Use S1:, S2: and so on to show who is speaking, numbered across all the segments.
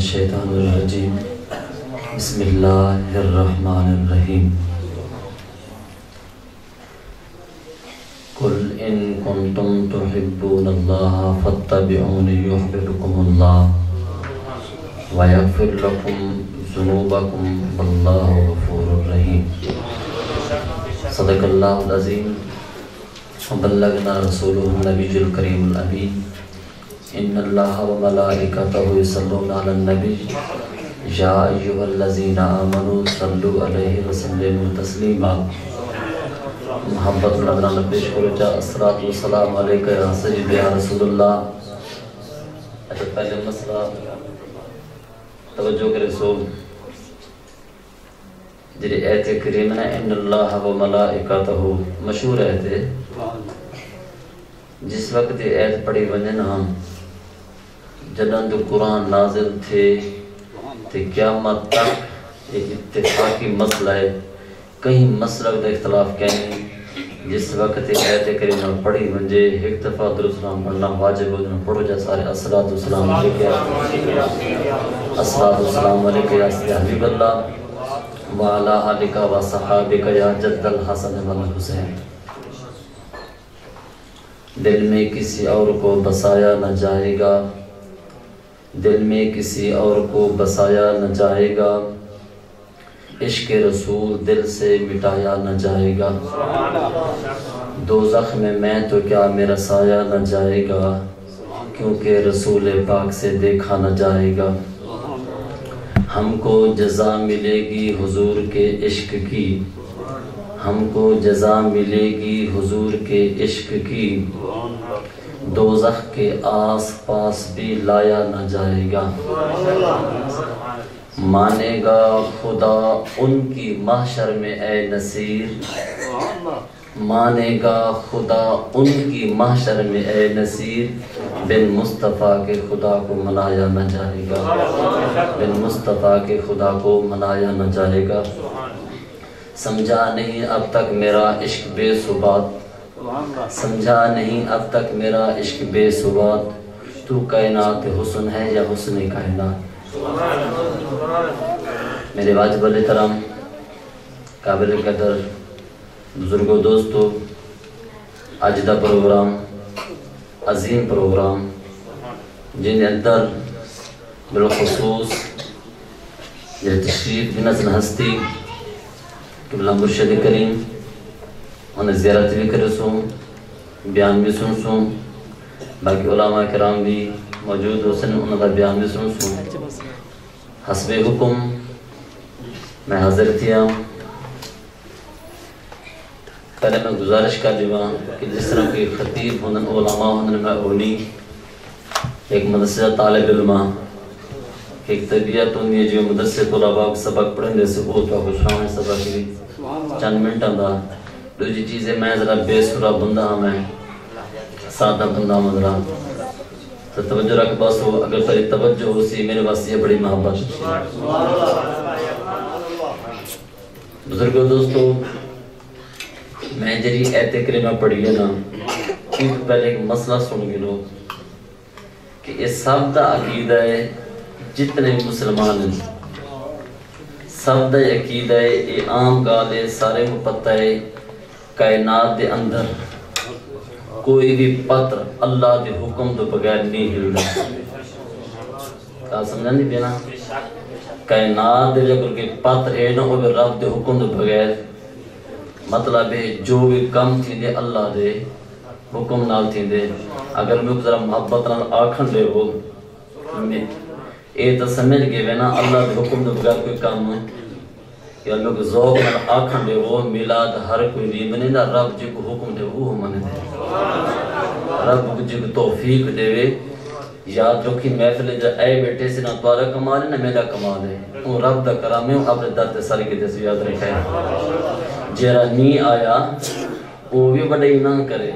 S1: शैतानिर रजीम बिस्मिल्लाहिर रहमानिर रहीम कुल इन कुंतुम तुहिब्बूनल्लाह फत्तबिऊनी युहब्बुकुमुल्लाह व यगफिर लकुम ज़ुनूबकुम वल्लाहु व बल्लगना रसूलुहुन नबियुल करीमुल अमीन इन्नल्लाह व मलाइकतहु युसल्लूना अलन नबी या अय्युहल्लज़ीना आमनू सल्लु अलैहि व सल्लिमू तस्लीमा मोहब्बत नजरान पेश करो जा या रसूलुल्लाह अच्छा पहले मसला तवज्जो करे सो जेडी ऐते करीम है इन्नल्लाह व मलाइकतहु मशहूर है थे जिस वक्त ऐत पढ़ी वञे न जॾहिं जो क़ुरान नाज़िल थिए ते क़यामत तक ये इत्तेफाकी मसला है कई मसलक का इख्तलाफ कहीं जिस वक्त ऐत करीम पढ़ी वञे हिकु दफ़ा दुरुसलाम पढ़ना वाजिब हुजणु पढ़ो जा सारे असलातु सलाम अलैका असलातु सलाम अलैका या हबीबल्लाह वाला जद्दल हसन वल दिल में किसी और को बसाया न जाएगा। दिल में किसी और को बसाया न जाएगा। इश्क रसूल दिल से मिटाया न जाएगा। दो में मैं तो क्या मेरा साया न जाएगा? क्योंकि रसूल पाक से देखा न जाएगा। हमको जजा मिलेगी हुजूर के इश्क की। हमको जजा मिलेगी हुजूर के इश्क की। दोजख के आस पास भी लाया न जाएगा। मानेगा खुदा उनकी महशर में, ए नसीर। मानेगा खुदा उनकी महशर में ए नसीर, बिन मुस्तफ़ा के खुदा को मनाया न जाएगा। बिन मुस्तफ़ा के खुदा को मनाया न जाएगा। समझा नहीं अब तक मेरा इश्क बेसुबात। समझा नहीं अब तक मेरा इश्क बेसुबात। तू कायनात हुसन है या हुसन कायनात? मेरे वाजिब तरम काबिल कदर बुजुर्गो दोस्तों अज का प्रोग्राम अजीम प्रोग्राम जिन अंदर बिलखसूस तशरीफ़ बिनसन हस्ती किबला मुर्शद करीम उन्हें ज़्यारत भी करे सूँ बयान भी सुन सूँ बाकी उलामा कराम भी मौजूद हो सन बयान भी सुन सूँ। हसब हुकुम मैं हाजिर थिया पहले मैं गुजारिश कर देवा कि जिस तरह के खतीब होंदन मैं ओनी एक मदरसे तालब इल्मा एक तबीयत होंदी है जो मदरसे तलबा सबक पढ़ने से वो तो खुशाम सबक भी चंद मिनटा का दूजी चीज़ है, मैं ज़रा बेसुरा बंदा हाँ मैं सादा बंदा मैं ज़रा तो तवज्जो रख बस हो अगर तेरी तवज्जो हो सी, मेरे पास ये बड़ी मोहब्बत। बुजुर्गो, दोस्तों मैं जरी ऐते करीमा पढ़ी है ना एक पहले एक मसला सुन के लो, कि ये सब का अकीदा है जितने मुसलमान हैं सब का अकीदा है ये आम गाल सारे को पता है कायनात के अंदर कोई भी पत्र अल्लाह के हुक्म तो बगैर नहीं हिलता का समझा नहीं पेना कायनात जो के पत्र है ना वो रब के हुक्म तो बगैर मतलब है जो भी कम थींदे, अल्लाह के हुक्म नाल थींदे। अगर मैं जरा मोहब्बत नाल आखन दे मैं ये तो समझ गए ना, अल्लाह के हुक्म तो बगैर कोई काम या लोग ज़ौक नाल आखन दे वो मिलाद हर कोई नहीं मने रब जी को हुक्म दे, वो मने दे। रब जी को तौफीक देवे। याद रखी महफिल जा ऐ बैठे से ना तुम्हारा कमाल है, ना मेरा कमाल है। वो रब दा कराम है अपने दर ते सारी किते से याद रखे। जरा नी आया, वो भी बड़े ना करे।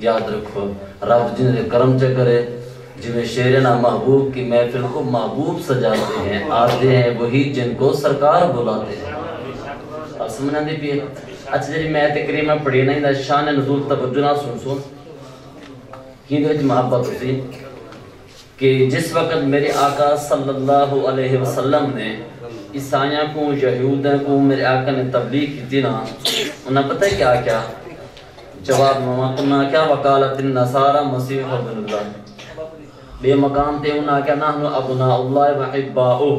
S1: याद रखो, रब जिन करम च करे, जिन्हें शेर ना महबूब की महफिल को महबूब सजाते हैं, आते हैं, वही जिनको सरकार बुलाते हैं। अब समझ आती पी अच्छा जी मैं ते करीमा पढ़ी ना इंदा शान नज़ूल तवज्जो ना सुन सुन कि मोहब्बत होती कि जिस वक्त मेरे आका सल्लल्लाहु अलैहि वसल्लम ने ईसाइयों को, यहूदियों को, मेरे आका ने तबलीग की थी ना, उन्हें पता है क्या क्या? जवाब में क्या वकालत नसारा मसीह अब्दुल्लाह बेमकाम थे, उन्हें क्या ना अबना अल्लाह व हिब्बाउ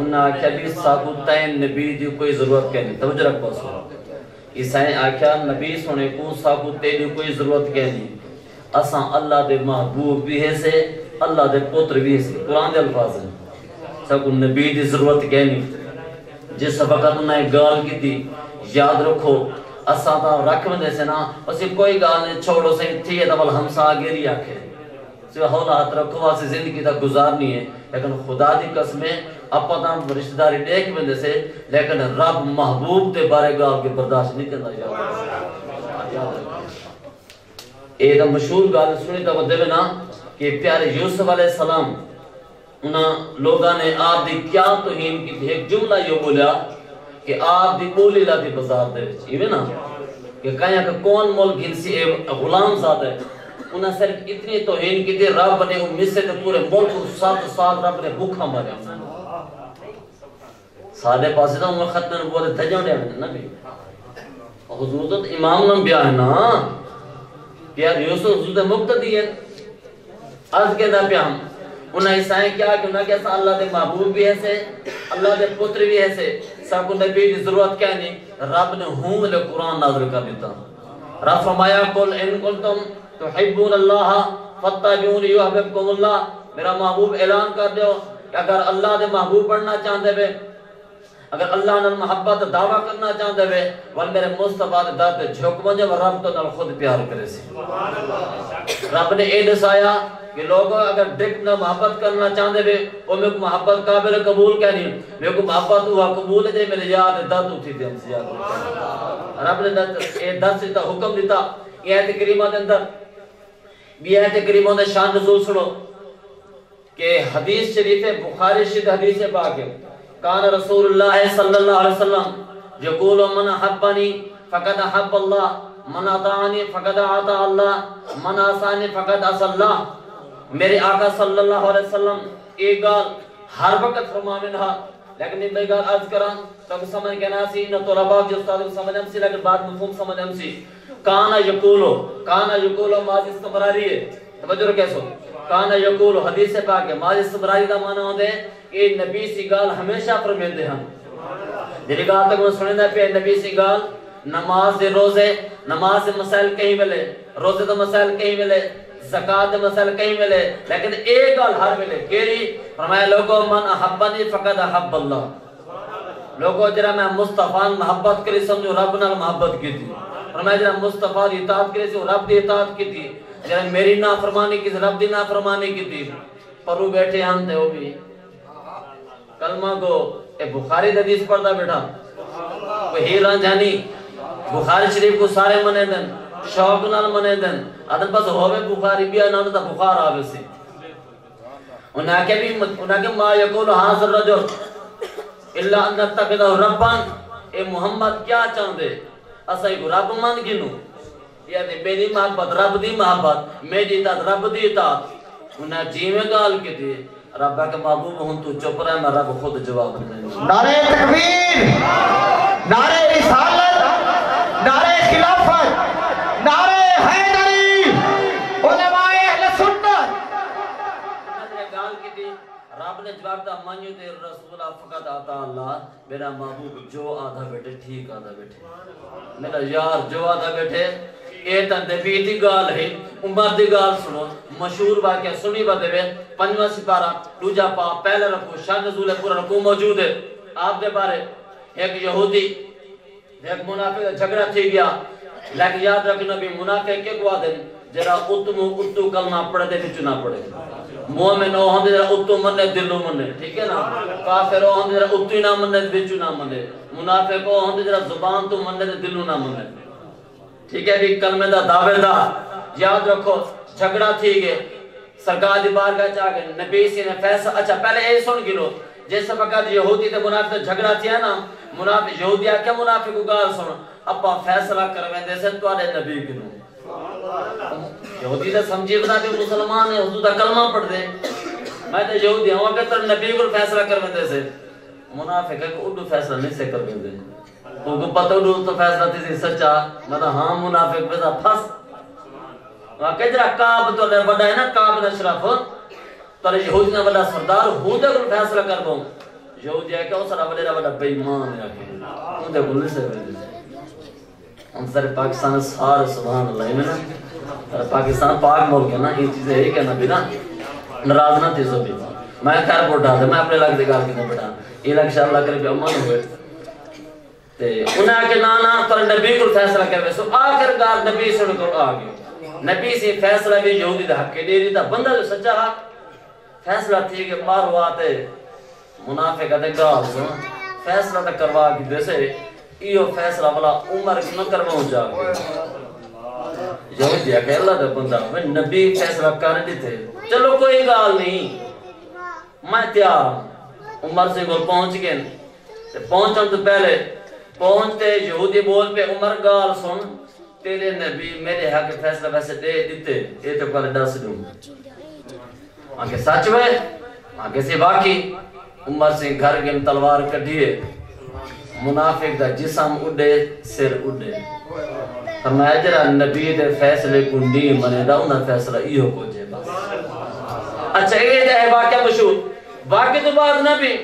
S1: उन्हें आख्या भी साकुतैन नबी दी कोई ज़रूरत क्या नहीं। तवज्जो रखो सो ईसाई आख्या नबी सोने को साकुते दी कोई ज़रूरत क्या नहीं। असा अल्लाह दे महबूब भी है से अल्लाह दे पुत्र भी है कुरान दे अल्फाज हैं सबको नबी की ज़रूरत क्या नहीं जिस वक्त उन्हें गाल की थी याद रखो असा तो रख बंदे से ना असि कोई गाल नहीं छोड़ो सही थी तो हमसा आगे ही आखे सिवा हौला हाथ रखो वासे ज़िंदगी तक गुजारनी है लेकिन खुदा दी कसमें अपना रिश्तेदारी देख बंदे से लेकिन रब महबूब ते बारे गाल के बर्दाश्त नहीं करना याद ये तो मशहूर गाल सुनी तो देवे ना कि प्यारे यूसुफ अलैहि सलाम उन लोगों ने आप दी क्या तोहीन की एक जुमला यो बोलिया कि आप दी बोली ला दी बाज़ार दे विच। इवे ना? कि कया का कौन मोल गिनसी ए गुलाम साथ है? उन्हें सिर्फ़ इतनी तोहीन की थी, रब ने वो मिस्र के पूरे मुल्क को सात साल रब ने भूखा मारा। सादे पासे तो उमर खत्म बोले धजोड़े ना भी हुजूर तो इमाम नम ब्याह ना? यार यूसुफ हुजूर मुक्तदी है। आज के ना प्याम उन्हें ईसाई क्या कि उन्हें कैसा अल्लाह दे महबूब भी ऐसे अल्लाह दे पुत्र भी ऐसे सबको नबी की ज़रूरत क्या नहीं। रब ने हूँ ले कुरान नाज़िल कर दिया रब फरमाया कुल इन कुंतुम तुहिब्बुन अल्लाह फत्तबिऊनी युहब्बुकुमुल्लाह मेरा महबूब ऐलान कर दो कि अगर अल्लाह दे महबूब बनना चाहते वे अगर अल्लाह नाल मोहब्बत दावा करना चाहते वे वल मेरे मुस्तफ़ा दे दर ते झुक वंजे रब तो नाल खुद प्यार करे सी। रब ने ए दसाया कि लोग अगर दिल न मोहब्बत करना चाहते वे वो मेरे को मोहब्बत काबिल कबूल क्या नहीं। मेरे को मोहब्बत हुआ कबूल है मेरे याद दर्द उठी याद रब ने दर्द से हुक्म दिता ये आयत करीमा के अंदर भी आयत करीमा ने शान नज़ूल सुनो, कि हदीस शरीफ है, बुखारी शरीफ हदीस है पाक है। कान रसूलुल्लाह सल्लल्लाहु अलैहि वसल्लम, यकूल मन हब्बनी फकद हब्ब अल्लाह मन अतानी फकद अता अल्लाह, मन आसानी फकद असल्लाह। मेरे आका सल्लल्लाहु अलैहि वसल्लम, एक गाल हर वक्त फरमावे ना लेकिन भाई गाल अर्ज़ करा, तब समझ के ना सी, न तलबा जो उस्ताद को समझ हम सी लेकिन बात मफहूम समझ हम सी काना यकूलो काना यकूलो, माज इस्तमरारी है। तवज्जो कैसो काना यकूलो, हदीस से पाक है। माज इस्तमरारी का माना होते कि नबी सी गाल हमेशा फरमाते हम जेरी गाल तक सुने ना पे नबी सी गाल, नमाज़ दे रोज़े, नमाज़ से मसाइल कहीं मिले, रोज़े तो मसाइल कहीं मिले। ज़कात दे मसाइल कहीं मिले, लेकिन एक गाल हर मिले, केरी? फरमाया, लोगो, मन अहब्बनी फकद अहब्ब अल्लाह लोगो, जरा मैं मुस्तफ़ा मोहब्बत करे समझो, रब नाल मोहब्बत की थी फरमाया, जरा मुस्तफ़ा दी इताअत करे सो रब दी इताअत की थी जरा मेरी नाफरमानी की रब दी नाफरमानी की थी परू बैठे हम थे वो भी। कलमा को ए बुखारी हदीस पढ़दा बैठा कोई हीरा जानी? बुखारी शरीफ को सारे मने दन। शौक नाल मने दन अदन बस होवे बुखारी बिया ना तो बुखार आवे से उन्हें के भी उन्हें के मा यकुल हाजिर रजुल इल्ला अन तखदा रब्बन ए मोहम्मद क्या चाहते असा को रब मान गिनु यानी मेरी मोहब्बत रब दी मोहब्बत मेरी तात रब दी तात उन्हें जीवे गाल के दी रब के महबूब हूँ तू चुप रह मैं रब खुद जवाब दे
S2: नारे तकबीर नारे रिसालत नारे खिलाफत नारे हैदरी अहले सुन्नत।
S1: गाल की थी रब ने जवाब मानियो ते रसूल फकत आता अल्लाह मेरा महबूब जो आधा बैठे, ठीक आधा बैठे। मेरा यार जो आधा बैठे त नबी गाल है गाल सुनो। मशहूर वाक्य सुनी बदेवे दूजा पा पहले रखो शान नज़ूल पूरा रखो मौजूद है। आप दे बारे, एक यहूदी, एक मुनाफिक झगड़ा थी गया। लेकिन याद रख नबी मुनाफिक के को आदन जरा उतमु उतु कलमा पढ़े दे बिच ना पढ़े मोमिन ओ हम जरा उतु मने दिलो मने ठीक है ना? काफिर ओ हम जरा उतु ना मने बिच ना मने मुनाफिक ओ हम जरा ज़ुबान तो मने ते दिलो ना मने ठीक है भी कलमे दा दावेदार याद रखो, झगड़ा थी गए सरकार दी बारगाह च आ नबी सी फैसला अच्छा पहले ये सुन गिरो जिस वक्त यहूदी ते मुनाफिक झगड़ा थिया ना मुनाफिक यहूदिया क्या मुनाफिक गाल सुन। अपा फैसला करवेंदे से ਤੁਹਾਡੇ ਨਬੀ ਕਿਨੂੰ यहूदी तो समझी बता के मुसलमान है हुजूर दा कलमा पढ़ दे मैं तो यहूदी हूं के तर नबी को फैसला करवेंदे से मुनाफिक है उडू फैसला नहीं से करवेंदे तो को पता उडू तो फैसला थी सच्चा मतलब हां मुनाफिक पे फस वा केजरा काब तो ले बड़ा है ना काब ने अशरफ तर यहूदी ने बड़ा सरदार हुदे को फैसला कर दो यहूदी है कि उस बड़ा बड़ा बेईमान है उनके गुल से हम सारे पाकिस्तान सारे सुभान अल्लाह में ना। और पाकिस्तान पाक मुल्क है ना ये चीज़ें है भी ना, नाराज़ ना थे सभी। मैं खैर बोटा मैं अपने इलाके गाल के बैठा ये लग लक्ष्य अल्लाह करे भी अमन हुए ते उन्हें आके ना ना, पर नबी को फैसला करे सो आखिरकार नबी सुन को आ गए नबी से फैसला भी यहूदी दा हक के दे था बंदा जो सच्चा हा, फैसला थी कि बार वाते मुनाफिक अते गाल सुन। फैसला तो करवा के दे से फैसला वाला उमर न करवाऊं जा जो दिया के अल्लाह दा बंदा। वे नबी फैसला कर देते। चलो, कोई गाल नहीं। मैं तैयार उमर से को पहुँच गए ते पहुंचन तो पहले पहुँचते यहूदी बोल पे, उमर, गाल सुन। तेरे नबी मेरे हक फैसला वैसे दे देते। ये तो पहले दस दूँ। आगे सच वे आगे से बाकी। उमर से घर के तलवार कढिए मुनाफिक दा, जिस्म उड़े, सिर उड़े। फरमाया, जरा नबी दे फैसले कुंडी मने दा उना फैसला इहो को जे बस। अच्छा ये है वाकया मशहूर। वाकये तो बाद नबी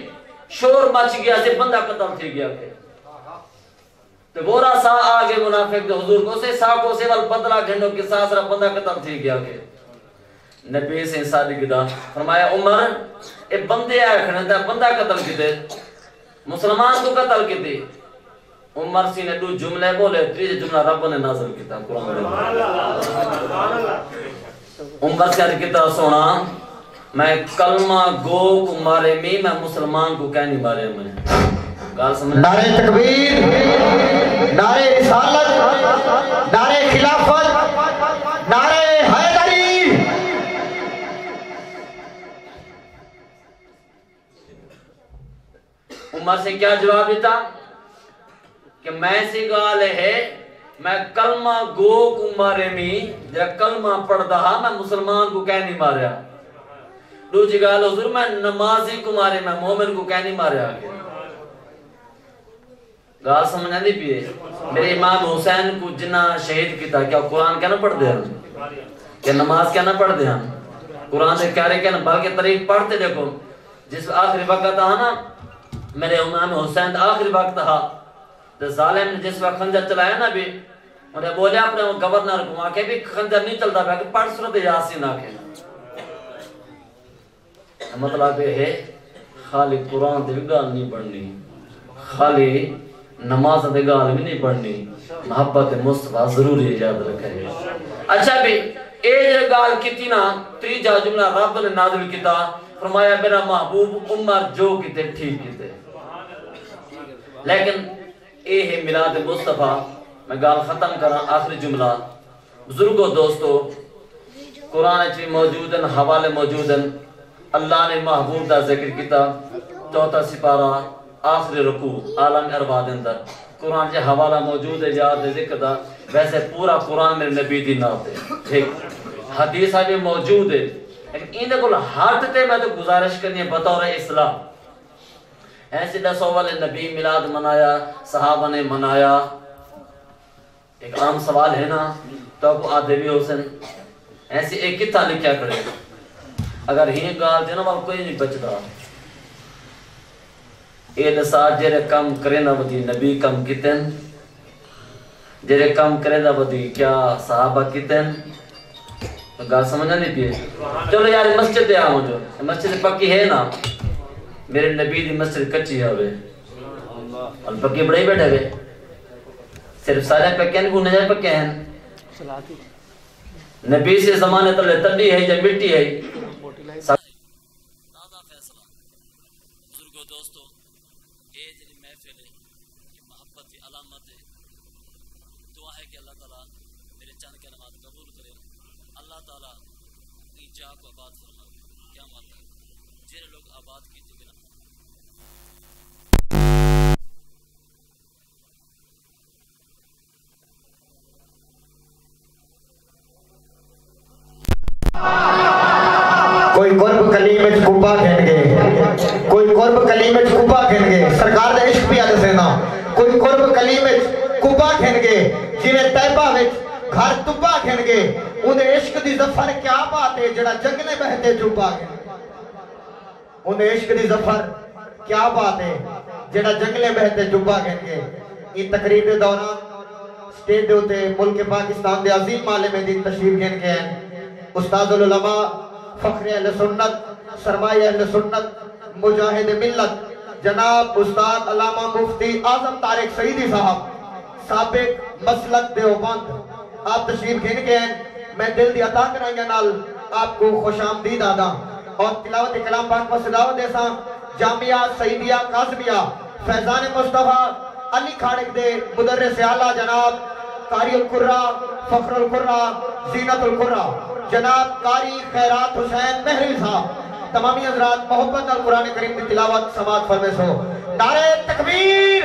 S1: शोर मच गया से बंदा कत्ल थी गया के तो बोरा सा आगे मुनाफिक दे हुजूर को से सा को से वल बदला घंटों के साथ रा बंदा कत्ल थी गया के नबी से सादी गिदा। फरमाया, उमर, ए बंदे आखने दा, बंदा कत्ल किते? मुसलमान को कत्ल की उमर सी ने दो जुमले बोले, तीसरे जुमला रब ने नाजिल किया, कुरान में उमर से किता सोना? मैं कलमा गो को मारे में, मैं मुसलमान को कह नहीं मारे मैं गाल समझ
S2: नारे तकबीर, नारे रिसालत, नारे खिलाफत, नारे हैदरी
S1: उमर से क्या जवाब देता? कि मैं सी गाल है, मैं कलमा गो को मारे में जरा कलमा पढ़दा हा, मैं मुसलमान को कह नहीं मारया। दूसरी गाल, हुजूर, मैं नमाजी को मारे, मैं मोमिन को कह नहीं मारया। गाल समझ आती पी मेरे इमाम हुसैन को जिन्ना शहीद किया क्या कुरान क्या ना पढ़ते हैं क्या नमाज़ क्या ना पढ़ते हैं कुरान से कह रहे क्या ना बल्कि तरीक पढ़ते देखो, जिस आखिरी वक्त था ना मेरे इमाम हुसैन आखिरी वक्त था। तो जालिम ने जिस वक्त खंजर चलाया ना भी, उन्हें बोले अपने गवर्नर को आके भी खंजर नहीं चलता था पढ़ सूरत यासीन आके मतलब ये है, खाली कुरान दी गाल नहीं पढ़नी, खाली नमाज़ दी गाल भी नहीं पढ़नी। मोहब्बत मुस्तफ़ा ज़रूरी याद रखे। अच्छा भी ए जे गाल कीती ना, तीजा जुमला रब ने नाजिल कीता फरमाया मेरा महबूब उमर जो किते, ठीक किते। लेकिन ए है मिलाद मुस्तफ़ा। मैं गाल खत्म करा आखिरी जुमला। बुजुर्गो, दोस्तों, कुरान च मौजूद हवाले मौजूद अल्लाह ने महबूब का ज़िक्र किया चौथा सिपारा, आखिरी रुकू, आलम अरबा दे अंदर। कुरान च हवाला मौजूद है, याद ज़िक्र दा। वैसे पूरा कुरान मेरे नबी दी नात है ठीक? हदीस भी मौजूद है। लेकिन इनके को हट ते मैं तो गुजारिश करनी है बतौर इस्लाम ऐसे दसों वाले नबी मिलाद मनाया, सहाबा ने मनाया। एक आम सवाल है ना तो आपको आदेवी हुसैन ऐसे एक किता लिखा करे अगर ही गाल देना वाल कोई नहीं बचता। ये दसा जेरे कम करे ना वदी नबी कम कितन? जेरे कम करे ना वदी क्या सहाबा कितन? तो गाल समझना नहीं पिए चलो यार, मस्जिद आओ जो। मस्जिद पक्की है ना? मेरे नबी की मस्जिद कच्ची है वे। और पक्के बड़े बैठे गए सिर्फ़ सारे पक्के हैं गुने जाए पक्के हैं। नबी से जमाने तले तंडी है या मिट्टी है।
S3: कोई कुर्ब कलीम कुबा खेन गए जिवें तैबा विच घर तुबा खेन गए उन्हें इश्क दी ज़फ़र क्या बात है, जड़ा जंगले बहते जुबा गए उन्हें इश्क दी ज़फ़र क्या बात है, जड़ा जंगले बहते जुबा खेन गए ये तकरीर के दौरान स्टेज दे उते मुल्क पाकिस्तान दे अजीम मालिम दी तशरीफ़ घेन गए हैं। उस्तादुल उलमा, फखरे अहले सुन्नत सरमाए अहले सुन्नत, मुजाहिद मिल्लत जनाब उस्ताद अलामा मुफ्ती आज़म तारिक सईदी साहब, साबिक मसलक देवबंद। आप तशरीफ़ घेन गए हैं, मैं दिल दी अता कराइया नाल आपको खुशामदीद आदा। और तिलावत कलाम पाक व सदावत देसा जामिया सईदिया काजमिया, फैजान मुस्तफ़ा, अली खाड़क दे मुदर्रिस आला जनाब, कारियुल कुर्रा, फखरुल कुर्रा, जीनतुल कुर्रा। जनाब कारी खैरात हुसैन महरी साहब तमामी हजरात, मोहब्बत और कुरान करीम की तिलावत समाज फरमेश हो नारे तकबीर,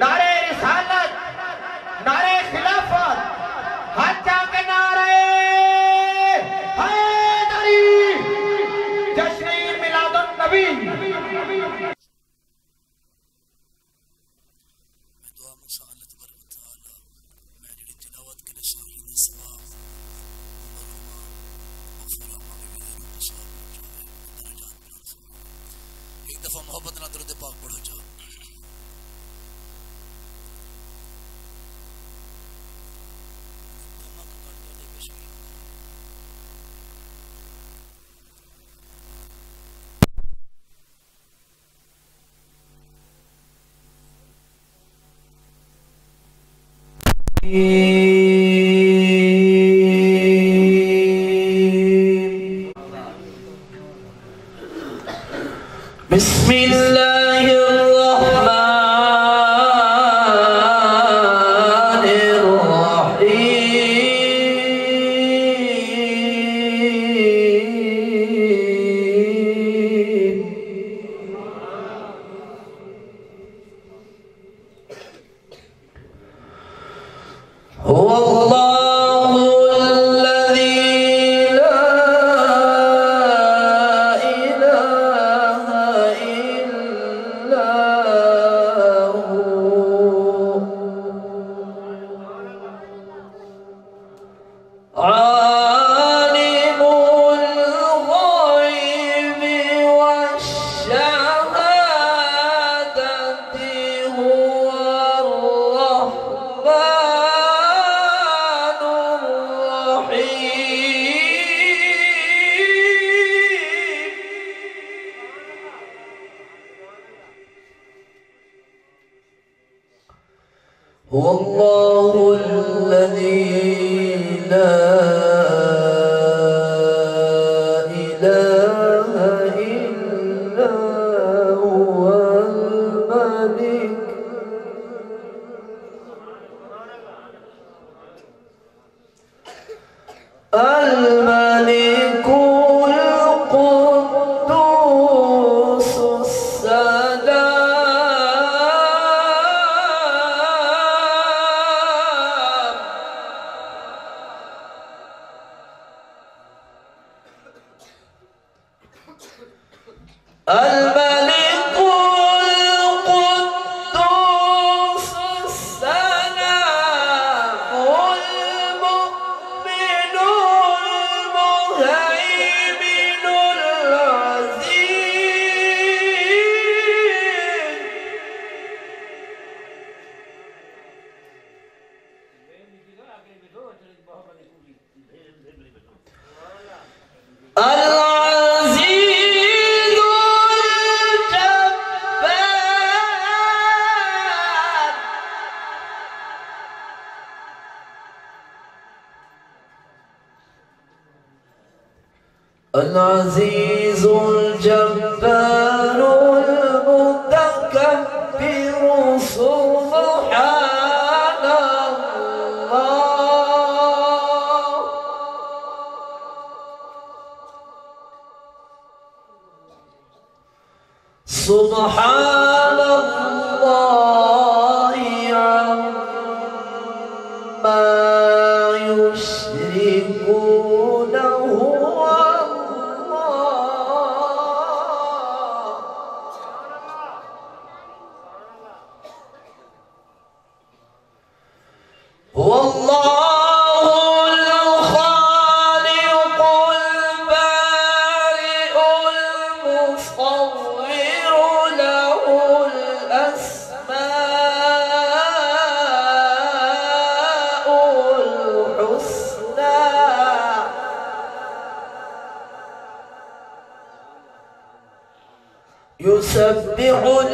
S3: नारे रिसालत, नारे खिलाफत हाथ के नारे। हैदरी जश्न मिलादुन नबी
S4: Amen.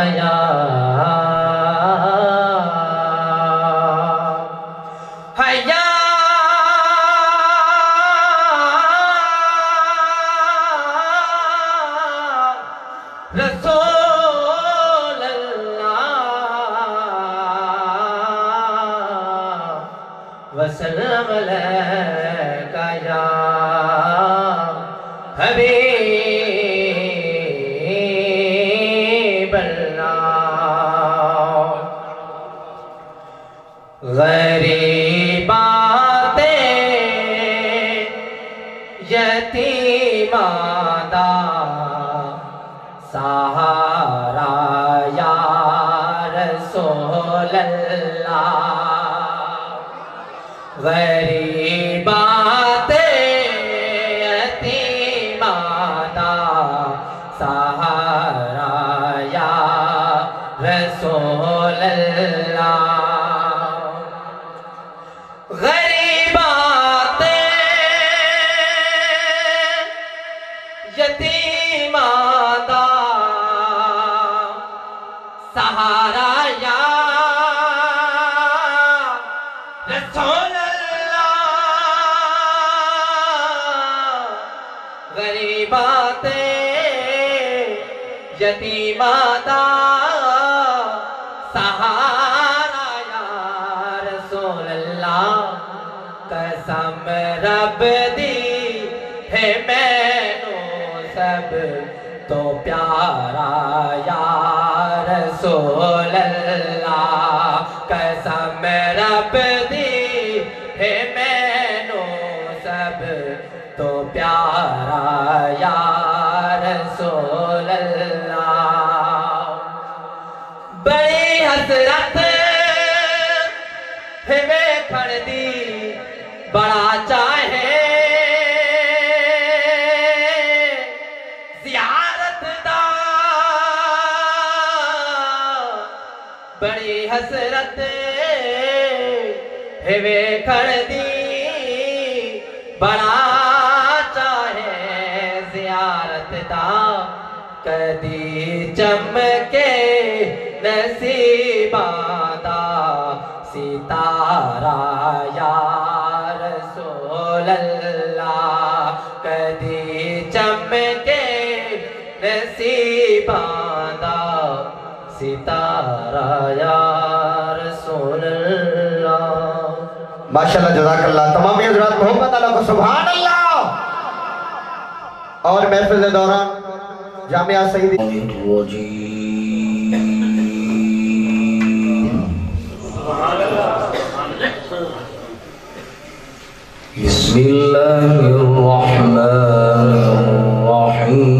S4: सल्लल्लाहु अल्लाह माता सहारा यार सोल्ला कसम रब दी हे मैनो सब तो प्यारा यार सोल्ला कसम रब दी वेखण दी। बड़ा चाहे जियारत दा। कदी चमके नसीबादा सितारा या रसूल अल्लाह कदी चमके नसीबादा सितारा
S3: माशाल्लाह जजाकल्ला तमाम हजरात मोहम्मद अल्लाह को सुबहान अल्लाह और महफिल दौरान जामिया सईद। बिस्मिल्लाहिर्रहमानिर्रहीम।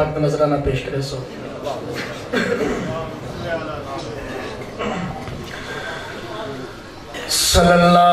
S5: पाक का नजराना पेश करे सो। सल्लल्लाहु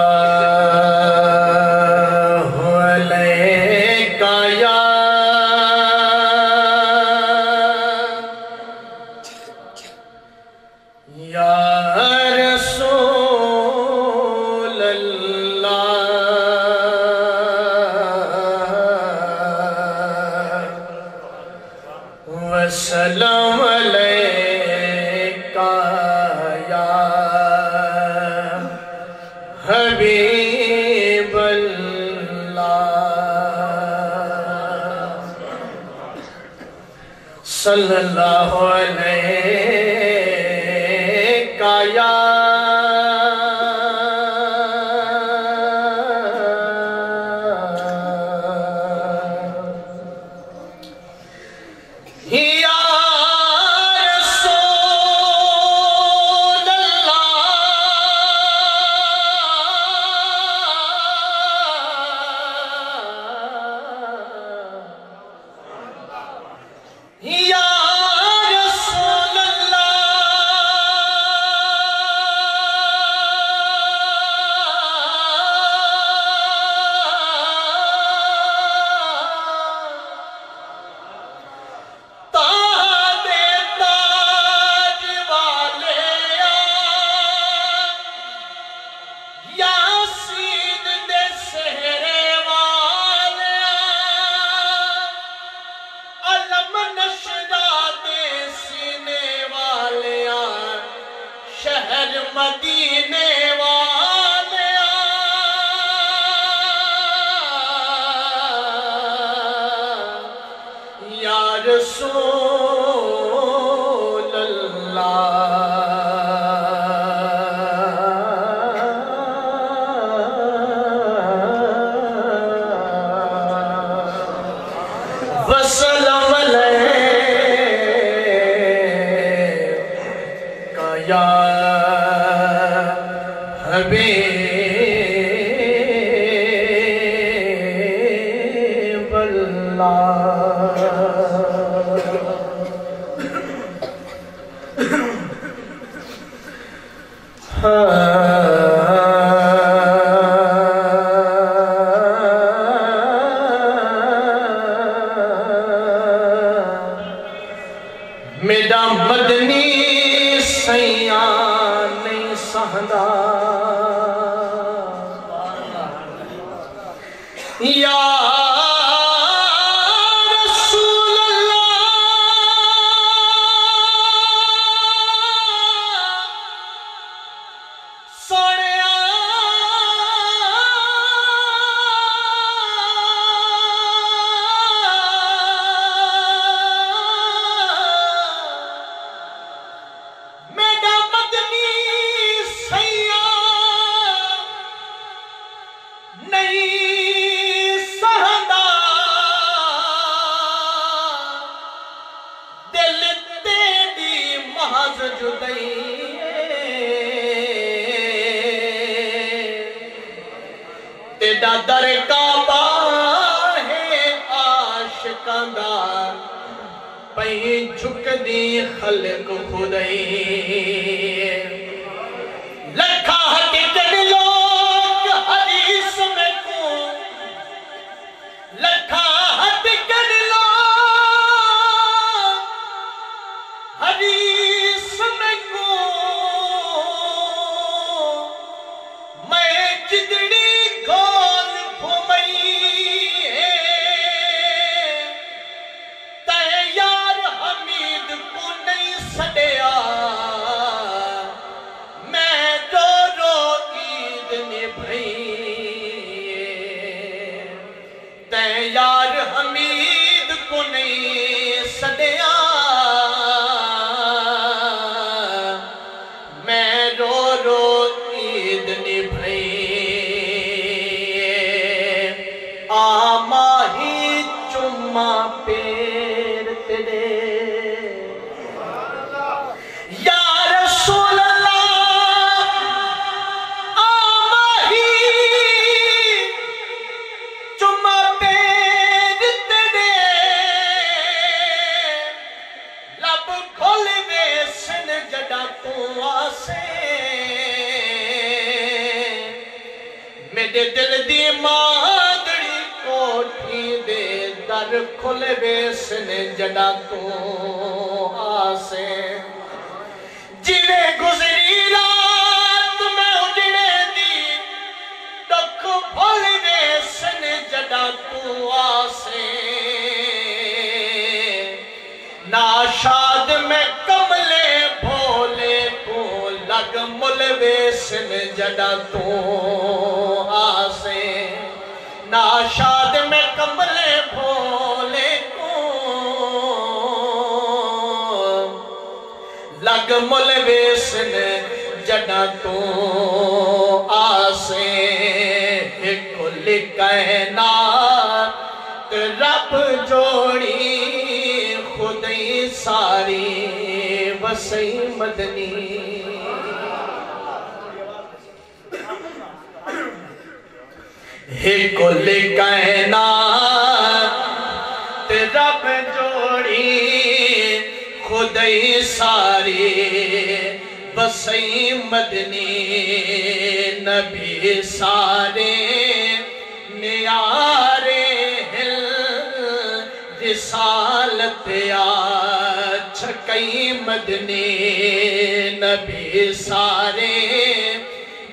S5: सारे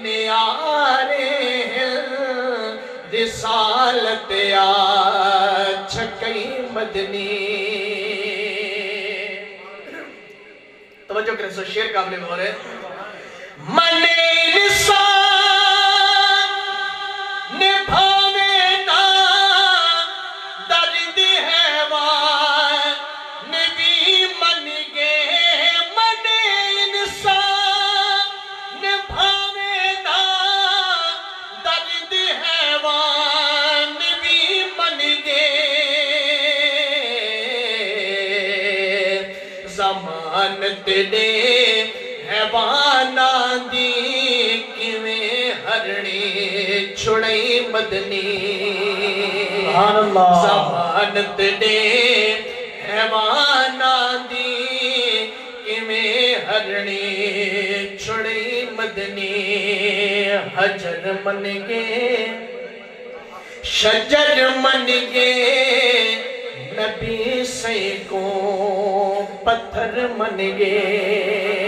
S5: न्यारे रिसालत छकई मदनी। तवज्जो करें सो शेर काबले बोल रहे मने इंसान दे हैवाना दी कि हरणे छुड़े मदनी। सबान तने हैवाना दी किवें हरणे छुड़े मदनी। हजर मन गे शजर मन गे नबी से कौन पत्थर मन गए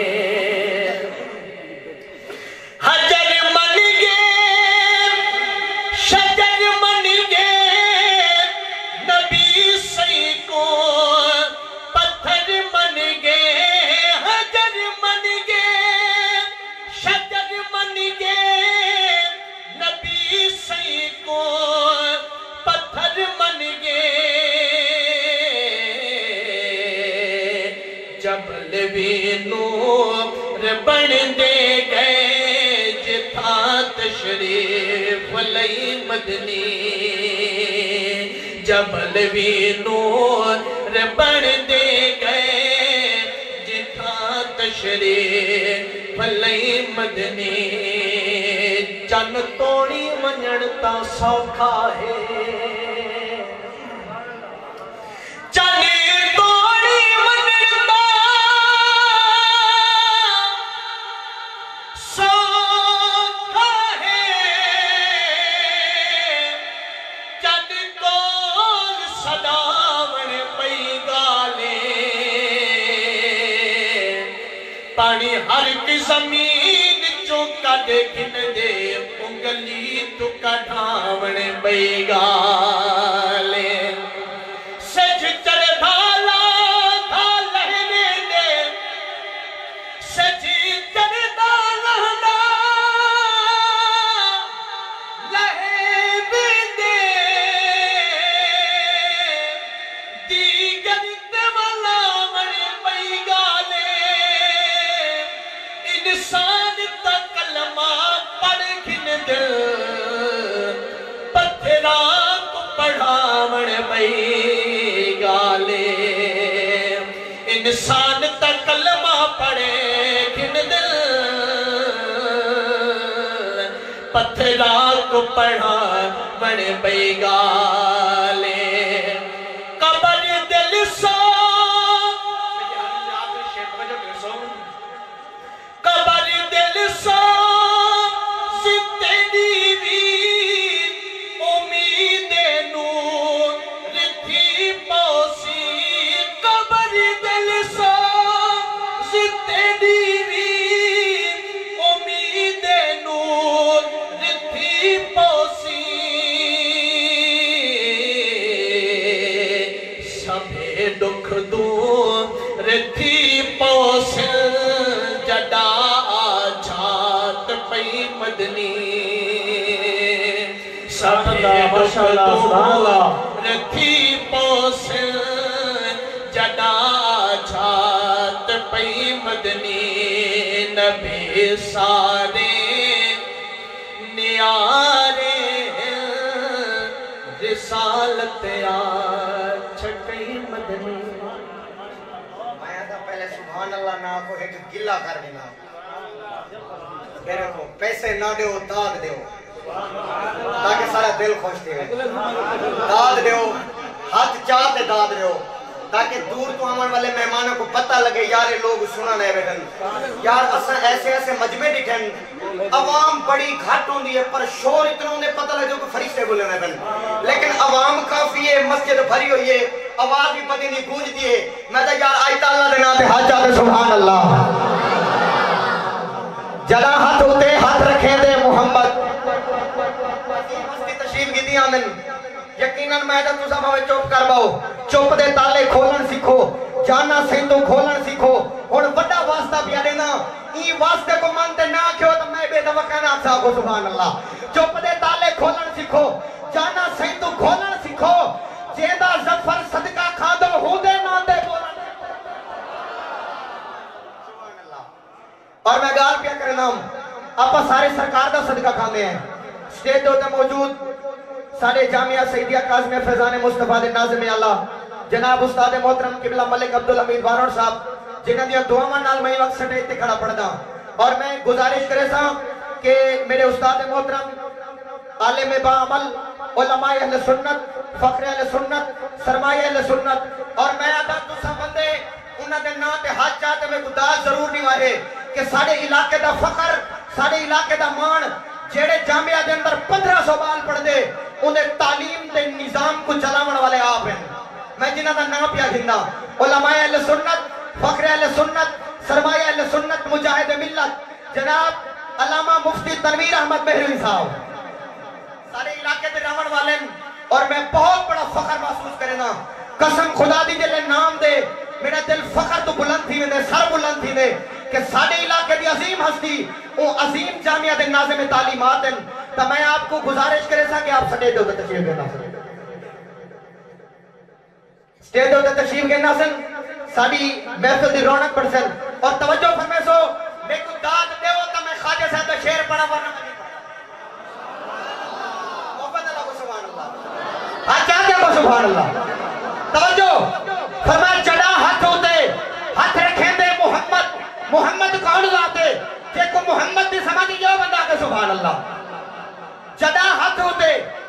S5: दे गए जिथा तशरीफ़ लई मदनी। जबल भी नूर बन दे गए जिथा तशरीफ़ लई मदनी। चन तोड़ी ता सौखा है। चने चो कद खिन दे उंगली तुका कढ़ावण पई को बड़ पई सभे दुख दूर थी पोस जडा छात पई मदनी नबी सारे नियारे रिसालत आ छकई मदनी
S2: मैं तो पहले सुभान अल्लाह ना को एक गिला कर देना। पैसे ना दो दाद दो ताकि सारा दिल खुश थे दाद दो हाथ चाह ते दाद दो ताकि दूर तो आने वाले मेहमानों को पता लगे, यार ये लोग सुना नहीं बैठन यार, असा ऐसे ऐसे मजमे दिखन अवाम बड़ी घट होती है, पर शोर इतना होंगे पता लगे कि फरिश्ते बोले नहीं बन लेकिन अवाम काफ़ी है, मस्जिद भरी हुई है, आवाज़ भी पता नहीं गूंजती है। मैं तो यार आज अल्लाह नाम पे हाथ जाके सुभान अल्लाह। जदा हाथ होते, हाथ रखे दे, मोहम्मद। तशरीफ़ की दी आमन यकीनन मैं तो तुसा भावे चुप कर पाओ चुप दे ताले खोलन सीखो जाना सिंधु खोलन सीखो हुन बड़ा वास्ता पिया देना ई वास्ते को मानते ना क्यों तो मैं बेदवका ना सा को अल्लाह चुप दे ताले खोलन सीखो जाना सिंधु खोलन सीखो जेदा ज़फ़र सदका खादो हुदे ना दे और मैं गाल क्या करना आप सारे सरकार का सदका खाते हैं स्टेज दे मौजूद साडे जामिया सईदिया काज़मी फैजान मुस्तफ़ा नाज़िम अल्लाह। जनाब उस्ताद मोहतरम किबला मलिक अब्दुल हमीद वारोड़ साहब, जिन्हां दी दुआवां नाल मैं वक्त स्टेज ते खड़ा पढ़दा। और मैं गुजारिश करे सा कि मेरे उस्ताद मोहतरम, आलिम बाअमल उलमा अहले सुन्नत, फखरे अहले सुन्नत, सरमाए अहले सुन्नत, और मैं आदा तुसा बंदे, उन्हां दे नाम ते हाथ चाहते मैं गुदास ज़रूर नहीं वाहे कि साडे इलाके दा फखर साडे इलाके दा मान जेड़े जामिया दे अंदर 1500 बाल पढ़दे उन्हें तालीम दे निज़ाम को चलावन वाले आप हैं। मैं जिन्हां नाम पिया गिनदा उलमाए अहले सुन्नत, फखरे अहले सुन्नत, सरमाए अहले सुन्नत, मुजाहिद मिल्लत, जनाब अल्लामा मुफ्ती तनवीर अहमद मेहरवी साहब। सारे इलाके में रहने वाले और मैं बहुत बड़ा फखर महसूस करेना कसम खुदा दी जले नाम दे, मेरा दिल फखर तो बुलंद थी सर बुलंद थी कि साडे इलाके दी अजीम हस्ती, ओ अजीम जामिया दे नाज़िम तालीमात हैं तो मैं आपको गुजारिश करे सा कि आप स्टेज के तशरीफ़ लेना सन स्टेज के तशरीफ़ सन साडी महफिल दी रौनक बढ़सन और तवज्जो फरमे सो मैं को दाद देओ तो मैं ख्वाजा साहब का शेर पढ़ा, वरना मैं अल्लाह को तवज्जो फरमाया चढ़ा हाथ होते हाथ रखे मोहम्मद कौन लाते देखो, मोहम्मद दी समझ जो बंदा के सुभान अल्लाह जदा हाथ होते,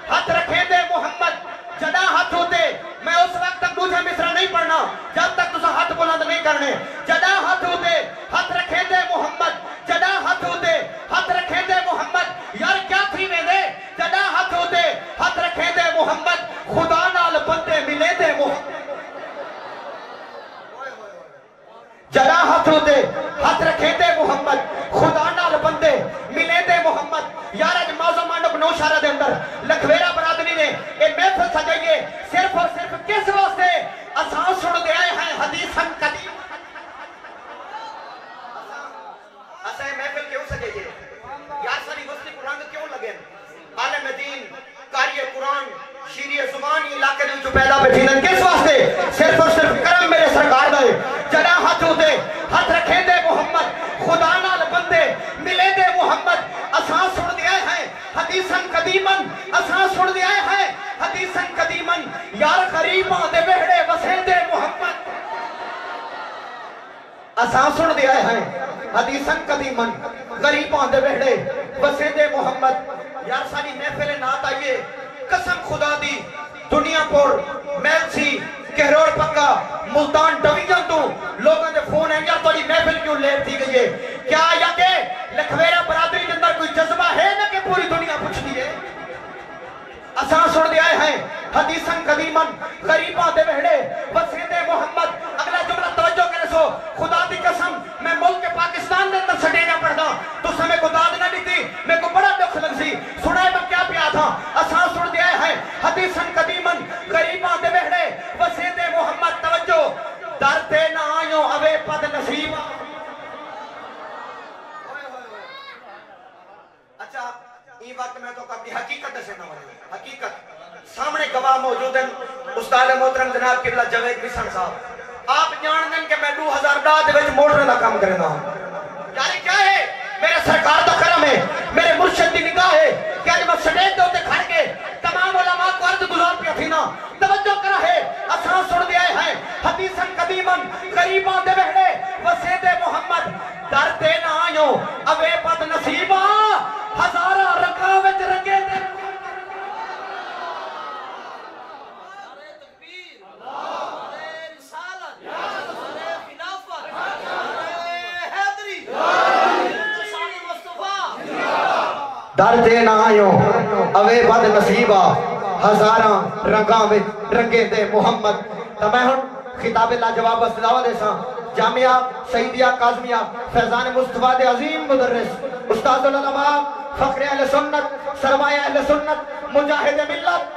S2: हाथ रखे दे मोहम्मद। जदा हाथ होते, मैं उस वक्त तक दूसरा मिसरा नहीं पढ़ना। जब तक तुसा हाथ बुलंद नहीं करने। जदा हाथ होते, हाथ रखे दे मोहम्मद। जदा हाथ होते, हाथ रखे दे मोहम्मद। यार, क्या थी वेदे जदा हाथ होते, हाथ रखे दे मोहम्मद। खुदा नाल बंदे मिले दे मोहम्मद। जदा हाथ होते हाथ रखे दे मोहम्मद, खुदा नाल बंदे, मिले दे मोहम्मद। यार अज मौजो मांडो नौशारा दे अंदर। लखवेरा बरादरी ने ये महफिल सजाइए, सिर्फ़ और सिर्फ़ किस वास्ते? असां सुन दे आए हैं हदीसन कदीम असां महफिल क्यों सजाइए? यार, सारी वस्ती को क्यों लगे? आलम दीन कारी कुरान, शीरी ज़ुबान, इलाके दे विच पैदा बैठी ने किस वास्ते? सिर्फ़ और सिर्फ़ करम मेरे सरकार दा है जड़ा हाथ होते हाथ रखे दे मोहम्मद खुदा नाल बंदे मिले दे मोहम्मद असां सुन दे आए हैं हदीसन कदीमन असां सुन दे आए हैं हदीसन कदीमन यार गरीबां दे बेहड़े वसे दे मोहम्मद सुन दे आए हैं हदीसन कदीमन गरीबां दे बेहड़े वसे दे मोहम्मद यार सारी महफिल नात आइए कसम खुदा दी दुनियापुर मैलसी कहरोड़ पक्का मुल्तान डिवीज़न तो लोगों के फ़ोन है यार थोड़ी महफिल क्यों लेट थी गई है क्या या के लखवेरा बरादरी के अंदर कोई जज्बा है ना कि पूरी दुनिया पूछती है असां सुन दे आए हैं हदीसन कदीमन गरीबा दे रंगा विच रंगे दे मोहम्मद। तो मैं हूँ खिताबे लाजवाब अस्तिलावा देसा जामिया सईदिया काजमिया फैजान मुस्तफ़ा दे अजीम मुदर्रिस, उस्तादुल उलमा, फखरे अहले सुन्नत सरमाया अहले सुन्नत, मुजाहिद मिल्लत।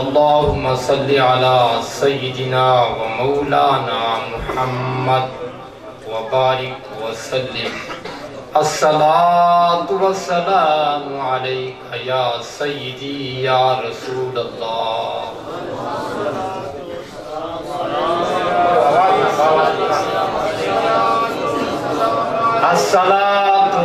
S6: अल्लाहुम्मा सल्लि अला सय्यिदिना व मौलाना मुहम्मद व बारिक व सल्लिम अस्सलातु व सलामु अलैका या सय्यिदी या रसूल अल्लाह अस्सलाम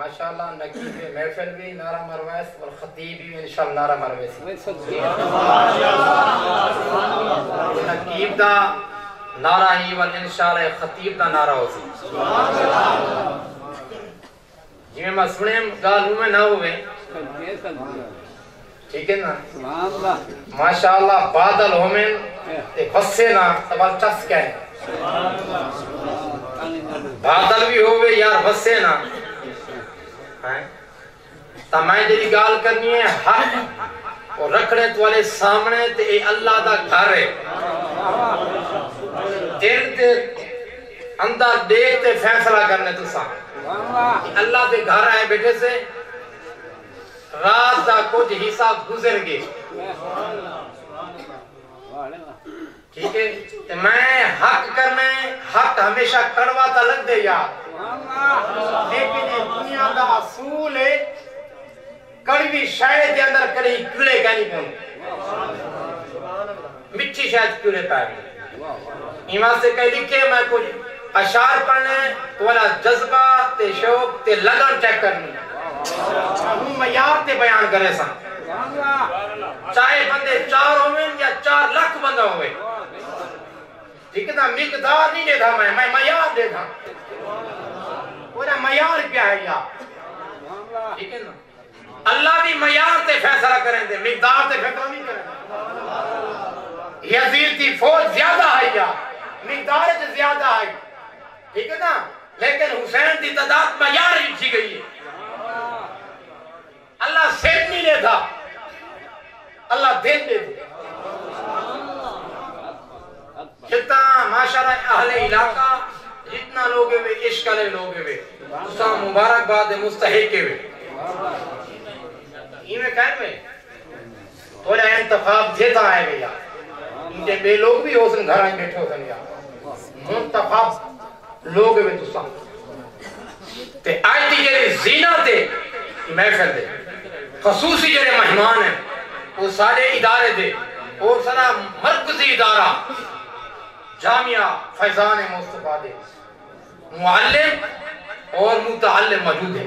S6: माशाल्लाह नकी पे महफिल भी नारा मरवैस और खतीब भी इंशाल्लाह नारा मरवैस नकीब दा नारा ही वर इंशाल्लाह खतीब का नारा हो सी जिमें मैं सुने गाल में ना हुए ठीक है ना? माशाल्लाह बादल होमेन ते फसे ना तबल चस के बादल भी हो होवे यार फसे ना। ਤਾਂ ਮੈਂ ਜਿਹੜੀ ਗੱਲ ਕਰਨੀ ਹੈ ਹੱਕ ਉਹ ਰੱਖਣੇ ਤੁਹਾਡੇ ਸਾਹਮਣੇ ਤੇ ਇਹ ਅੱਲਾ ਦਾ ਘਰ ਹੈ ਦਿਲ ਦੇ ਅੰਦਰ ਦੇਖ ਤੇ ਫੈਸਲਾ ਕਰਨੇ ਤੁਸੀਂ ਅੱਲਾ ਦੇ ਘਰ ਆਏ ਬੈਠੇ ਸੇ ਰਾਤ ਦਾ ਕੁਝ ਹਿੱਸਾ ਗੁਜ਼ਰ ਗਏ ठीक है ते मैं हक करना है हक हमेशा कड़वा तो लग दे यार लेकिन दुनिया का असूल है कड़वी शायद के अंदर कड़ी कीड़े का नहीं कौन मिठी शायद कीड़े पाए इमाम से कह लिखे मैं कुछ अशार पढ़ने तो वाला जज्बा ते शौक ते लगन चेक करनी मैं यार ते बयान करे सा चाहे बंदे चार होवे या चार लाख बंदा होवे ठीक है ना मिकदार नहीं देखा मैं मैं मयार देखा पूरा अल्लाह भी मयार ते फैसला करें मिकदार ते फैसला नहीं करें यजीद की फौज ज़्यादा है यार मिकदार से ज़्यादा है ठीक है ना लेकिन हुसैन की तादाद मयार लिखी गई है अल्लाह सेठ नहीं लेता अल्लाह दे दे जितना अहले इलाका जितना लोग वे? इश्क वाले लोग वे। उसा मुबारकबाद मुस्तहिक वे। इमे कह में थोड़ा इंतखाब देता है भैया इनके बे लोग भी होसन घर में बैठे होसन यार। मुंतखाब लोग वे तुसा ते आज दी जेरे जीना ते महफिल दे। खसूसी जेरे मेहमान हैं। वो सारे इदारे दे। और सारा मरकजी इदारा। जामिया फैजान मुस्तफ़ा दे। मुअल्लिम और मुतअल्लिम मौजूद है।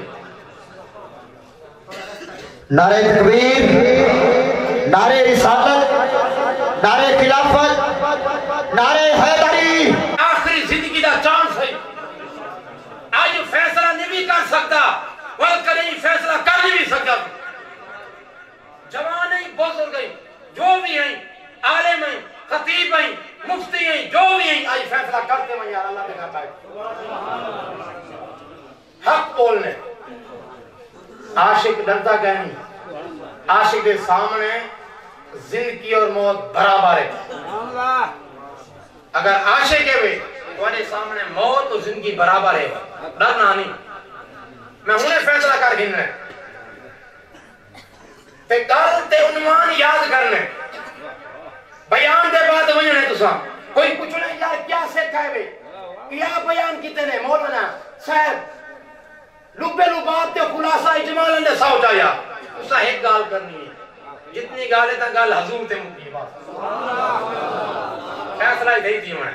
S2: नारे तकबीर नारे रिसालत नारे खिलाफत नारे हैदरी।
S6: आखिरी ज़िंदगी का चांस है। आज फैसला नहीं भी कर सकता वल करें फैसला कर नहीं भी सकता। जवान ही बुज़ुर्ग हैं जो भी है आलिम हैं खतीब हैं, मुफ्ती हैं जो भी हैं, आज फैसला करते हैं, यार, अल्लाह देखा पाए हक बोलने। आशिक डरता नहीं? आशिक के सामने ज़िंदगी और मौत बराबर है। अगर आशे के वे तुम्हारे सामने मौत और ज़िंदगी बराबर है। डरना नहीं। मैं हुने फैसला कर गिनना ते गल ते उन्वान याद करने। बयान दे बाद वजने तुसा कोई पूछना यार, क्या सिख है क्या बयान कितने ने। मौलाना साहब लुबे लुबात ते खुलासा इजमाल ने साउट आया तुसा एक गाल करनी है। जितनी गाल है ता गाल हजूर ते मुकी बस। फैसला दई थी मैं।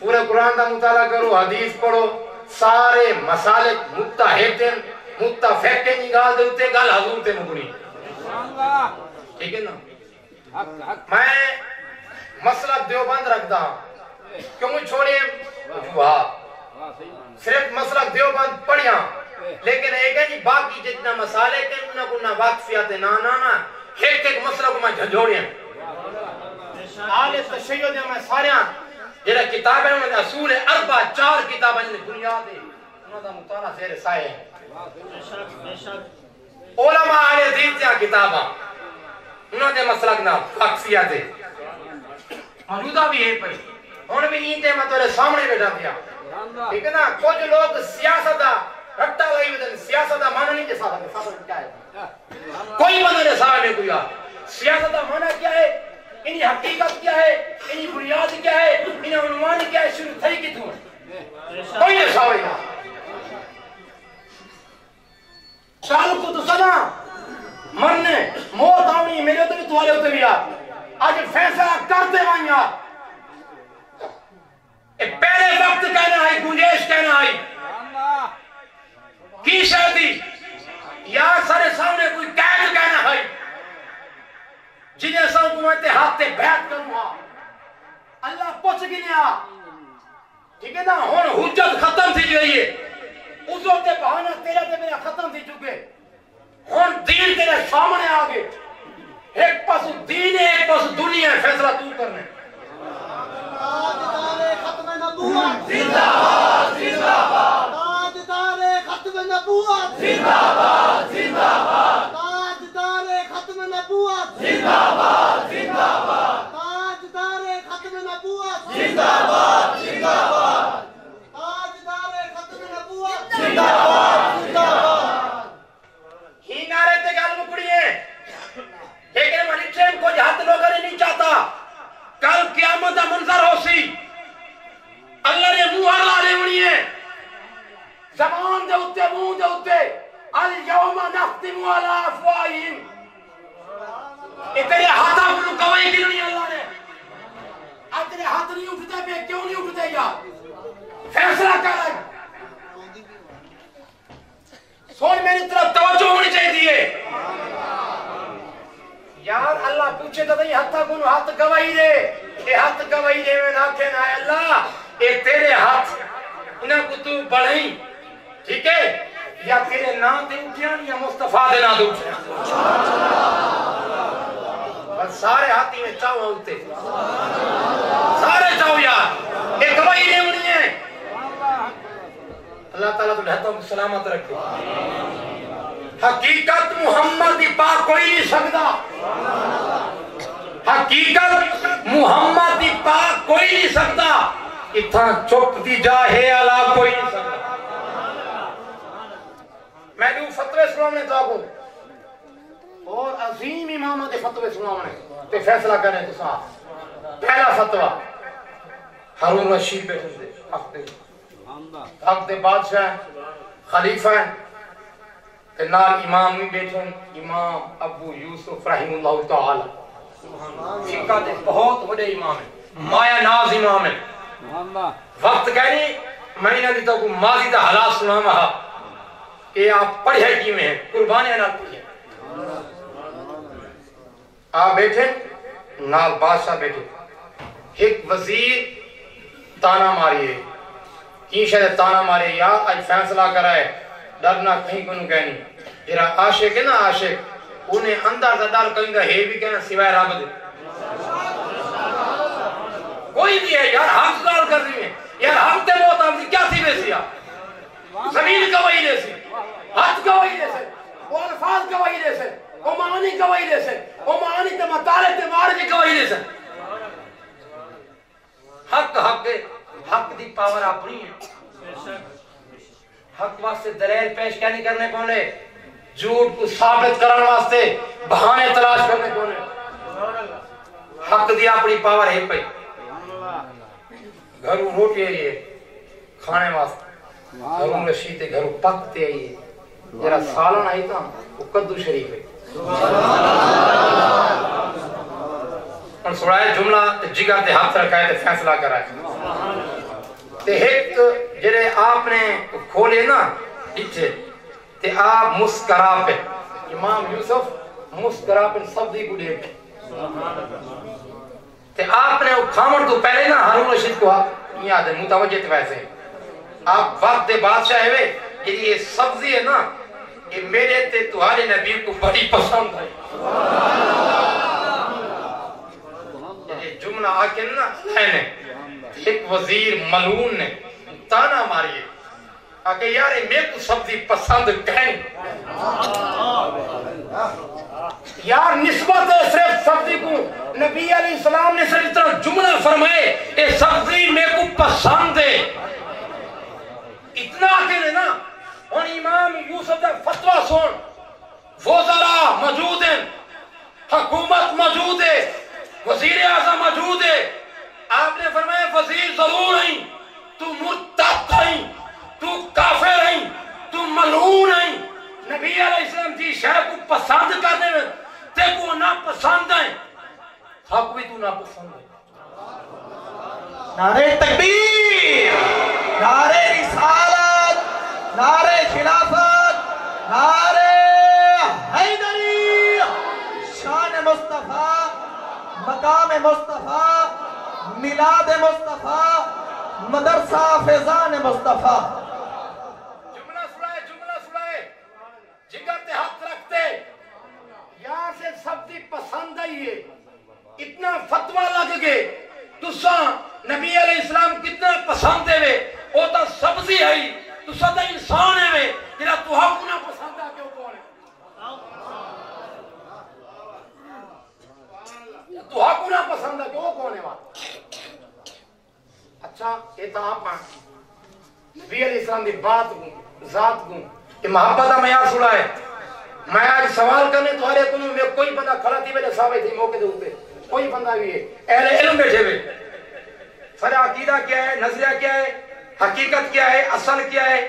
S6: पूरे कुरान का मुताला करो, हदीस पढ़ो। सारे मसाले मुत्ता हेतन मुत्ता फेके नी गाल दे उते गाल हजूर ते मुकनी। ठीक है ना? मैं मसला देवबंद रखता हूँ। क्यों जुहा सिर्फ़ मसला देवबंद पढ़िया। लेकिन एक है जी बाकी जितना मसाले के उन्हें को ना वाकफियत ना ना ना। एक एक मसला को मैं झंझोड़िया। आले तशय्युद मैं सारे जेड़ा किताब है उन्हें असूल है अरबा चार किताबां जिन्हें बुनियाद है उन्हें दा मुताला शेर साए उलमा आले हदीस दी उन्हें दे मसलक ना वाकफियत है मौजूदा भी है पर हुन भी इंते मैं तेरे सामने बैठा दिया ठीक है ना? कुछ लोग सियासत दा रट्टा लाई बदन सियासत दा माना नहीं के साथ साथ क्या है? कोई बंदा ने सामने कोई आ। सियासत दा माना क्या है? इनकी हकीकत क्या है? इनकी बुनियाद क्या है? इनका अनुमान क्या है? शुरू थई कितों? कोई नहीं सावेगा कल को तो सदा मरने मौत आनी, मेरे तो भी तुम्हारे होते भी यार आज फैसला करते वहाँ यार। पहले वक्त कहना है, गुंजेश कहना है। की शादी? यार, सारे सामने कोई कैद कहना है। जिन्हें सब कुमाते हाथ ते बैठ करूँगा अल्लाह पुछ गिनिया ठीक है ना? हुन हुज्जत खत्म थी गई है। उसो बहाना तेरा ते मेरा खत्म थी चुके। हुन दीन तेरे सामने आ गए। एक पासु दीन है एक पासु दुनिया है फैसला तू करने।
S3: ताजदारे खत्म नबूवत जिंदाबाद जिंदाबाद। ताजदारे खत्म नबूवत जिंदाबाद जिंदाबाद ताजदारे खत्म नबूवत जिंदाबाद। जिंदाबाद ताजदारे खत्म नबूवत जिंदाबाद जिंदाबाद ताजदारे खत्म नबूवत जिंदाबाद जिंदाबाद
S6: ही नारे ते गल मुकड़ी है लेकिन मनी ट्रेन को हाथ लोग नहीं चाहता। कल क्यामत मंजर हो सी। अल्लाह ने मुँह ला ले होनी है। जबान दे उत्ते, मुँह दे उत्ते। अल यौमा नख्तिमु अला अफवाहिम। तेरे हाथा को कवाई की नहीं अल्लाह ने। आज तेरे हाथ नहीं उठते पे, क्यों नहीं उठते यार? फैसला कर। सुन मेरी तरफ़ तवज्जो होनी चाहिए। यार, अल्लाह पूछे तो नहीं, हथ गुन हाथ गवाही दे। ये हाथ गवाही दे, में नाखे ना अल्लाह ये तेरे हाथ। इन्हें को तू बढ़ई ठीक है? या तेरे नाम दे उठिया या मुस्तफ़ा दे नाम दे उठिया बस सारे हाथी में चाहो होते सारे चाहो यार ये गवाही दे होनी है अल्लाह ताला तो को सलामत रखे। हकीकत मुहम्मद पाक कोई नहीं सकता। हकीकत मुहम्मद पाक कोई नहीं सकता। इतना चुप दी जा, है अला कोई नहीं सकता। मैं दू फतवे सुनाने चाहूँ और अजीम इमाम दे फतवे सुनाने, ते फैसला करें तो साहब पहला फतवा, हारून रशीद बैठे हफ़्ते हक बादशाह खलीफा है। ते नाल इमाम भी बैठे इमाम अबू यूसुफ रहमुल्लाह तआला फिका दे बहुत बड़े इमाम है माया नाज इमाम है वक्त कहनी महीना दी तो माजी दा हालात सुनावा कि आप पढ़िया की में कुर्बानियाँ नाल पढ़िया आ बैठे नाल बादशाह बैठे एक वज़ीर ताना मारिए की शायद ताना मारे या आज फैसला कराए डरना कहीं को कहनी जरा आशिक है ना, आशिक? उन्हें अंदर से डाल कहीं का है भी कहना सिवाय रब दे। कोई नहीं है, यार हम गाल कर रही है। यार हम ते मौत हम क्या थी वैसी ज़मीन गवाही दे सी हाथ गवाही दे से वो अल्फाज गवाही दे से वो मानी गवाही दे से वो मानी ते मताले ते मार की गवाही दे से। हक हक हक दी पावर अपनी है। हक वास्ते दलील पेश क्या नहीं करने पौने झूठ को साबित करने वास्ते बहाने तलाश करने पौने हक दी अपनी पावर है भाई। घरों रोटी है, खाने वास्ते। घरों रशीते घरों पकते आई जरा सालन आई था वो कद्दू शरीफ है। और सुनाया जुमला जिगर ते हाथ रखा ते फैसला करा ते एक जेरे आपने खोले ना इच्छे आप यूसुफ मुस्करा पे सब दी गुडे पे ते आपने वो खामर तो पहले ना हारून रशीद को याद है मुतवज्जे वैसे। आप वक्त बादशाह है ये ये सब्ज़ी है ना, ये मेरे ते तुम्हारे नबी को बड़ी पसंद है। ये जुमला आके ना ने, एक वज़ीर मलून ने ताना मारिए आके यार मेरे को सब्ज़ी पसंद कहें यार निस्बत सिर्फ़ सब्ज़ी को नबी अली सलाम ने सिर्फ़ इतना जुमला फरमाए ये सब्ज़ी मेरे को पसंद है। इतना अकेले ना, और इमाम यूसुफ का फतवा सुन। वो जरा मौजूद है, हुकूमत मौजूद है, वज़ीर आज़म मौजूद है। आपने फरमाया, वज़ीर ज़रूर नहीं तू मुर्तद नहीं तू काफिर नहीं तू मलून नहीं नबी अलैहिस्सलाम की शय को पसंद करने में ते को ना पसंद है। हक भी तू ना पसंद है।
S2: नारे तकबीर, नारे रिसालत, नारे खिलाफत, नारे हैदरी। शान मुस्तफ़ा, मकाम मुस्तफ़ा, मिलाद मुस्तफ़ा, मदरसा फैजान मुस्तफ़ा
S6: जुमला सुनाए जुमला सुनाए जिगर ते हाथ रखते यार से सबकी है इतना फतवा लग गए तुसा नबी अलैहि सलाम कितना पसंद है वे। तो सब्ज़ी है तुसा तो इंसान है वे जेड़ा तुहा को ना पसंद आ क्यों कौन है? तुहा को ना पसंद है क्यों कौन है अच्छा ये तो आप नबी अलैहि सलाम दी बात को जात को ये मोहब्बत का मयार सुना है। मैं आज सवाल करने तुम्हारे को में कोई बंदा खड़ा थी मेरे सामने थी मौके दे ऊपर कोई बंदा भी है। अहले इल्म बैठे हुए सारे अकीदा क्या है, नज़रिया क्या है, हकीकत क्या है, असल क्या है?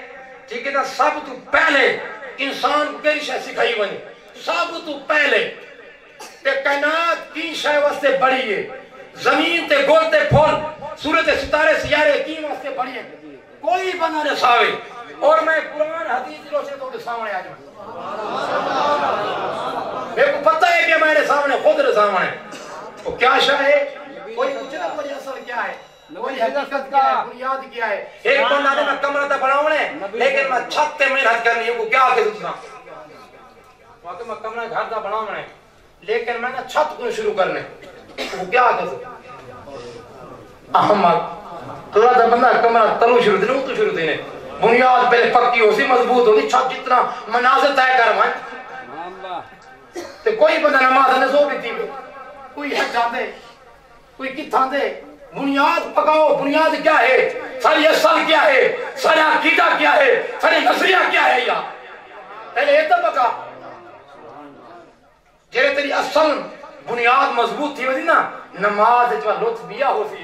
S6: ठीक है ना? सब तो पहले इंसान कई शय सिखाई बनी सब तो पहले। ते कायनात की शय वास्ते बड़ी है। ज़मीन ते गोल ते फूल सूरज ते सितारे, सियारे की वास्ते बड़ी है। कोई बंदा ने सावे। और मैं कुरान, हदीस की रोशनी तुम्हारे सामने आज मेरे को पता है कि मेरे सामने खुद सामने। वो क्या शय है? कोई पूछे ना कोई असल क्या है? कोई हकीकत क्या है? बुनियाद क्या है? एक बंदा ने मैं कमरा तो बनावने लेकिन मैं छत पे मेहनत करनी है वो क्या के दूसरा वाकई मैं कमरा घर का बनावने लेकिन मैं छत को शुरू करने। वो क्या कर अहमद थोड़ा बंदा कमरा तलू शुरू देने तो शुरू देने। बुनियाद पहले पक्की हो सी मज़बूत होगी छत जितना मनाजिर तय कर ते कोई बंदा नमाज़ ने सो भी कोई है जाते कोई किथा दे बुनियाद पकाओ बुनियाद क्या है? सारी असल क्या है? सारा अकीदा क्या है? सारी नज़रिया क्या है यार? पहले ये तो पका। जेरे तेरी असल बुनियाद मज़बूत थी वही ना नमाज़ जो लुत्फ बिया हो सी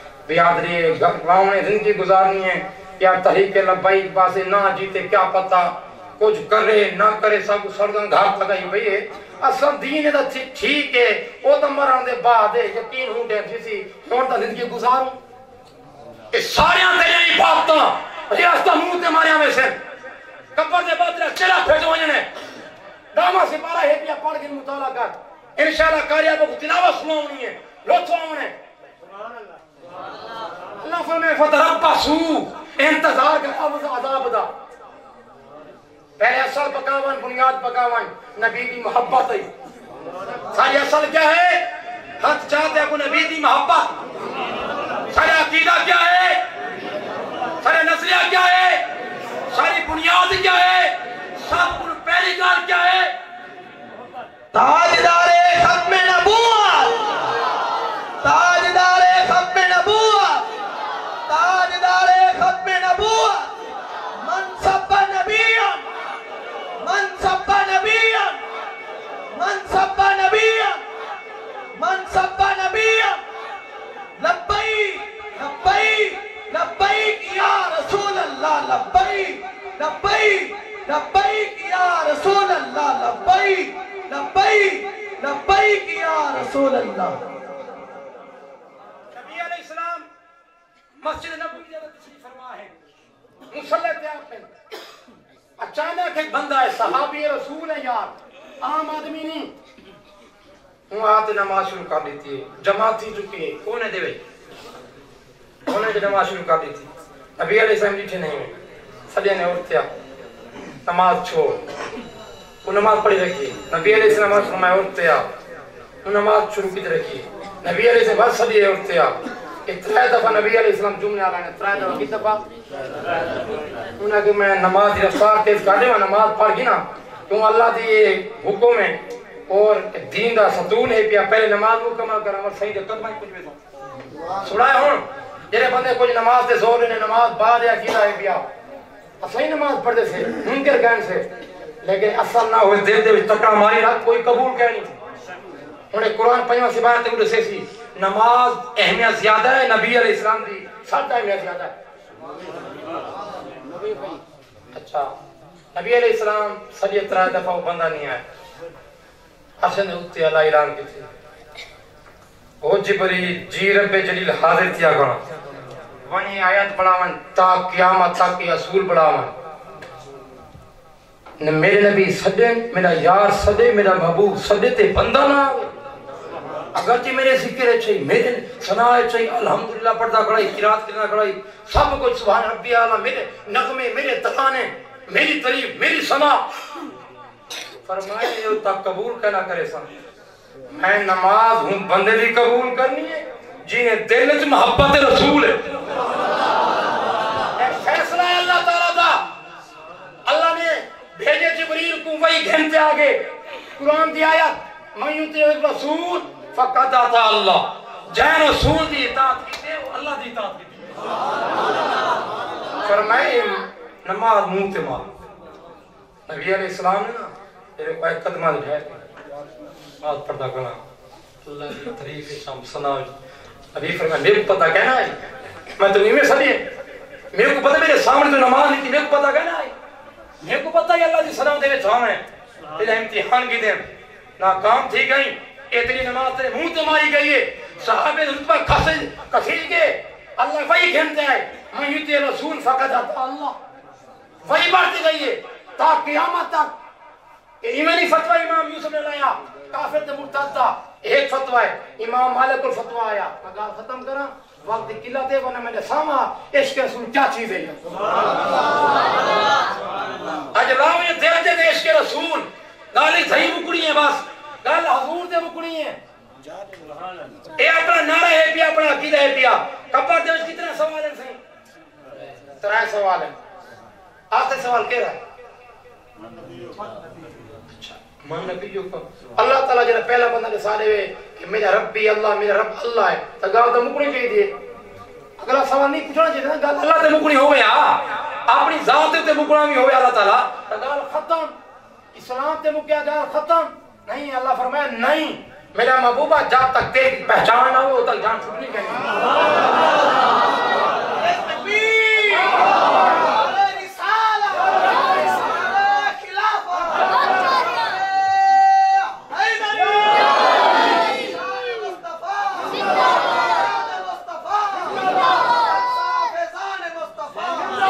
S6: बियादरी गाँव में ज़िंदगी गुजारनी है। यार तरीके लबाई पासे ना जीते, क्या पता? कुछ करे, ना करे, सब सड़क घाट लगाई भई है। असल दीन दा ठीक है। ओ तो मरण दे बाद है, यकीन हूँ दे जिसी हुन तो ज़िंदगी गुजारूं? ये सारियाँ तेरियाँ इबादतां रियासतां मुँह ते मारियाँ में से। कब्र दे बाद तेरा फेट वजने दामा से पारा है पिया पढ़ के मुताला कर। इंशाल्लाह कारिया को तिलावत सुनानी है। लोथो आने। अल्लाह फरमाए फतरब्बसू इंतज़ार कर अजाब दा पहले असल पकावन बुनियाद पकावन नबी की मोहब्बत है सारी असल क्या है हक चाहते को नबी की मोहब्बत सारा अकीदा क्या है सारे नज़रिया क्या है सारी बुनियाद क्या है सब पहली गाल क्या है
S2: ताजदारे खत्म नबूवत ताजदारे खत्म नबूवत ताजदारे खत्म नबूवत मनसब नबियन मनसब नबियन मनसब नबियन मनसब नबियन लब्बैक लब्बैक लब्बैक या रसूल अल्लाह लब्बैक लब्बैक लब्बैक या रसूल अल्लाह लब्बैक लब्बैक लब्बैक या रसूल अल्लाह
S6: नबी अलैहिस्सलाम मस्जिद नबवी में तशरीफ़ फरमा है मुसल्ले आप हैं अचानक एक बंदा है, सहाबी रसूल है यार। आम आदमी नहीं। हूँ आते नमाज़ शुरू कर देती है। जमात थी चुकी है। कौन है देवे? कौन है नमाज़ शुरू कर देती? नबी अलैहिस्सलाम जीठे नहीं। हुए सजे ने उठते नमाज़ छोड़। वो नमाज़ पढ़ी रखी नबी अलैहिस्सलाम फरमाया उठते आप नमाज़ शुरू की रखी नबी अलैहि से बस सदी उठते आप त्रै दफ़ा नबी अलैहि सलाम जुमने आला ने त्रै दफ़ा की दफ़ा? उन्हें कि मैं नमाज़ रफ्तार तेज कर दे, मैं नमाज़ पढ़ गई ना। क्यों? अल्लाह दी हुक्म है और दीन दा सतून है पिया। पहले नमाज़ मुकम्मल कर अमल सही दे कदम कुछ भी सुनाया हुन? जेरे बंदे कुछ नमाज़ ते ज़ोर ने नमाज़ बाद या कीदा है पिया। असली नमाज़ पढ़दे से मुनकर कहन से। लेकिन असल ना होए, दिल दे विच तकड़ा मारी रख, कोई कबूल कह नहीं। हुन कुरान पंजवा सिबात ते दसे सी नमाज़ अहमियत ज़्यादा है, नबी अलैहि सलाम दी। सादा अहमियत ज़्यादा है। अच्छा नबी अलैहि सलाम सॼे त्रै दफ़ा बंदा नहीं आया। हसन उत्ते अल्लाह ऐलान की थी। ओ जिबरी जी रब्बे जलील हाजिर थिया गण। वणी आयत पढ़ावन ता क़यामत तक ये असूल पढ़ावन न मेरे नबी सदे, मेरा यार सदे, मेरा महबूब सदे ते बंदा ना आवे। अगरचे मेरे ज़िक्र छै मेरे सनाए छै अल्हम्दुलिल्लाह पढ़दा खड़ाई किरात करना खड़ाई सब कुछ, सुभान रब्बी आला, मेरे नगमे, मेरे तराने मेरी तारीफ़, मेरी सना। फरमाए यो तक कबूल कहना करे सन। मैं नमाज़ हूँ, बंदे दी कबूल करनी है, जिन्हें दिल च मोहब्बत रसूल है। फैसला है अल्लाह ताला दा। अल्लाह ने भेजे जिब्रील को वही घंटे आगे। कुरान की आयत मैं रसूल फकत आता अल्लाह। जै रसूल दी इताअत कीते अल्लाह दी इताअत कीती फरमाए, नमाज़ मुँह ते मार। नबी अलैहि सलाम ने ना तेरे को एक कदम उठाए नमाज़ पढ़दा करना अल्लाह की तारीफ़ है हम सना अभी फरमाया मेरे को पता कहना है? मैं तो नहीं में सदी मेरे को पता, मेरे सामने तो नमाज़ नहीं थी, मेरे को पता कहना है? मेरे को पता है अल्लाह दी सलाम दे विच हम है तेरा इम्तिहान की दे नाकाम थी गई। इतनी नमाज़ तेरे मुँह ते मारी गई है। साहबे रुतबा खसे कसी के अल्लाह वही कहते हैं। मैं युते रसूल फकत आता अल्लाह। वही बढ़ती गई है। ता कियामत तक। ईमानी फतवा इमाम यूसुफ ने लाया। काफिर ते मुर्तदा एक फतवा है। इमाम मालिक को फतवा आया। गाल खत्म करा। वक्त की किल्लत है वरना मैंने सामा इश्क रसूल क्या चीज़ है आज राव ये दे दे इश्क रसूल। गाली सही मुकड़ी है बस। गल हजूर दे मुकड़ी है ये अपना नारा है पिया अपना अकीदा है पिया कब्र दे विच सवाल हैं सही त्रै सवाल है आखिरी सवाल क्या है मन नबियों को अल्लाह ताला जरा पहला बंदा ने सारे वे कि मेरा रब्बी अल्लाह मेरा रब अल्लाह है तो गाल तो मुकनी चाहिए अगला सवाल नहीं पूछना चाहिए ना गल अल्लाह ते मुकनी हो गया अपनी जात ते मुकना भी हो अल्लाह ताला तो गाल खत्म इस्लाम ते मुकिया गाल खत्म नहीं, अल्लाह फरमाया नहीं। मेरा महबूबा जब तक तेरी पहचान ना हो तक जान छुटनी चाहिए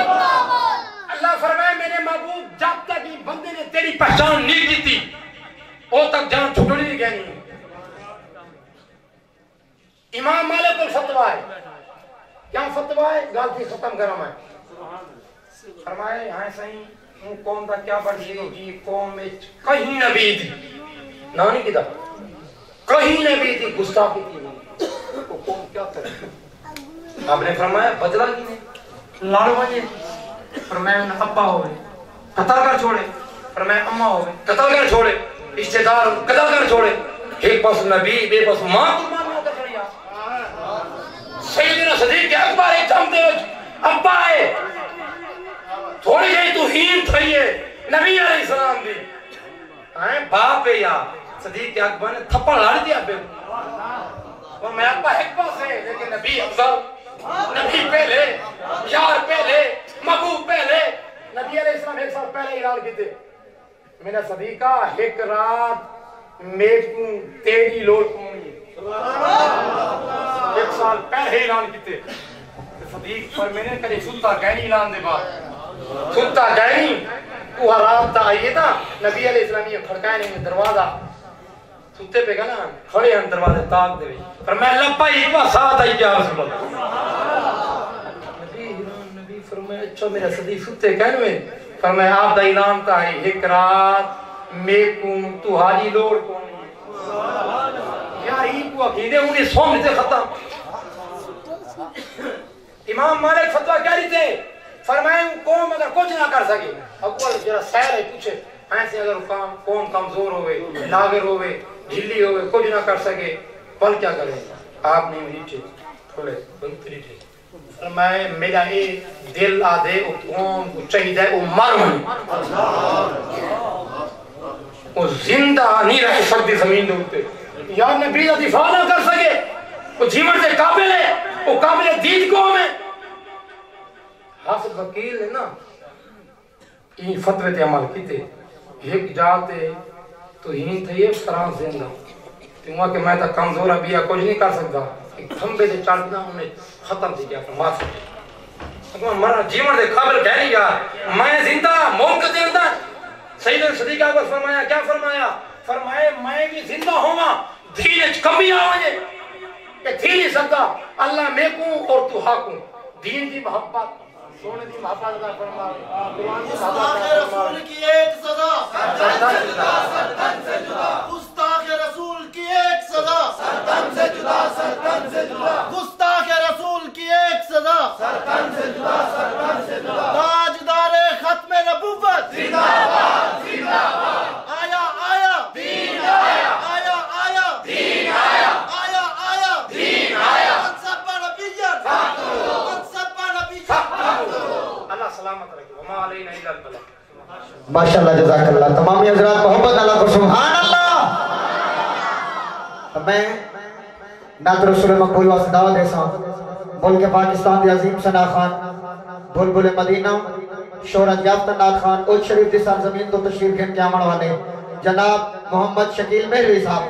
S6: अल्लाह फरमाए मेरे महबूब जब तक ये बंदे ने तेरी पहचान नहीं की थी वो तक जान छुटनी नहीं कहनी इमाम मालिक को फतवा है क्या फतवा है गलती खत्म करो मैं फरमाए हाँ सही हूँ कौम का क्या बढ़ गई जी कौम में कहीं नबी थी ना नहीं किदा कहीं नबी थी गुस्ताखी थी तो कौम क्या करे आपने फरमाया बदला की ने लाड़ बजे फरमाया उन्हें अब्बा हो गए कतल कर छोड़े फरमाया अम्मा हो गए कतल कर छोड़े रिश्तेदार कतल कर छोड़े एक पास नबी बे पास माँ सैयदना सदीक के अकबर एक दम दे अब्बा है थोड़ी जही तू हीन थई है, नबी अलैहि सलाम दी हैं, बाप है यार, सदीक के अकबर ने थप्पड़ लाड़ दिया बे। और मैं अब्बा एक पास है लेकिन नबी अफजल, नबी पहले, यार पहले, महबूब पहले, नबी अलैहि सलाम एक साल पहले ऐलान कीते मैंने सदीका एक रात मेकू तेरी लोड़ कोनी एक साल पहले ऐलान कीते। सदीक पर मैंने कदे सुत्ता गैनी ऐलान दे बाद। सुत्ता गैनी? तू हराम ता आइए था नबी अलैहि सलाम ये खड़काए नहीं दरवाज़ा। सुते पे ना खड़े हैं दरवाजे ताक दे पर मैं लपा ही एक बार साथ आई जा रसूल नबी नबी फरमाया अच्छा मेरा सदी सुते कहने में। फरमाया आप दा इनाम ता है एक रात। मेकू तुहारी लोड़ कौन यार ई को अकीदे उन्हें सोम से खत्म। इमाम मालिक फतवा क्या थे फरमाए कौम अगर कुछ ना कर सके। अव्वल जरा सैर है, पूछे। ऐसे अगर काम, कौम कमज़ोर होवे, नागर होवे झिल्ली होवे, कुछ ना कर सके पल क्या करे? आप नहीं रीठे थोड़े बहुत रीठे फरमाए, मेरा ये दिल ओ कौम को चाहिए ओ मर। ज़िंदा रह सकती ज़मीन के ऊपर। यार नबी का दिफा ना कर सके। वो जीवन से काबिल है। वो काबिल दीद कौम है। हाफिज वकील है ना। ये फतवे ते अमल कीते। एक जाते तो ही थे ये फ्रांस देंदा ते के मैं तो कमज़ोर अभी कुछ नहीं कर सकता एक खंबे से चढ़ना उन्हें खत्म थी गया माफ़ मरा जीवन दे काबिल कह यार मैं ज़िंदा मौत के अंदर सईद सदीका को फरमाया, क्या फरमाया? फरमाए, मैं भी ज़िंदा होगा धीरे कभी आवे धीरे सदा अल्लाह मैं कू और तू हाकू। दीन की मोहब्बत। सोने दी मोहब्बत अदा फरमाए कुरान दी मोहब्बत अदा
S3: रसूल की एक सजा।
S6: सरदार जुदा
S3: गुस्ताख रसूल की एक सजा। सरतन से जुदा सरतन से जुदा। गुस्ताख रसूल की एक सजा। सरतन से जुदा सरतन से जुदा। ताजदार खत्म नबुव्वत जिंदाबाद जिंदाबाद आया आया दीन आया आया आया दीन आया आया आया दीन आया मनसब नबिय्यन मनसब नबिय्यन
S6: अल्लाह सलामत रखे वमा
S2: हजरात, मोहब्बत, अल्लाह को सुभान अल्लाह तो मैं नात रसूल मकबूल वास्ते दावत दे सा बोल के पाकिस्तान दे अजीम सना खान, बुलबुल मदीना, शोहरत याफ्ता नाथ खान उच शरीफ दी सरजमीन तो तशरीफ़ के आमण वाले जनाब मोहम्मद शकील मेहरवी साहब।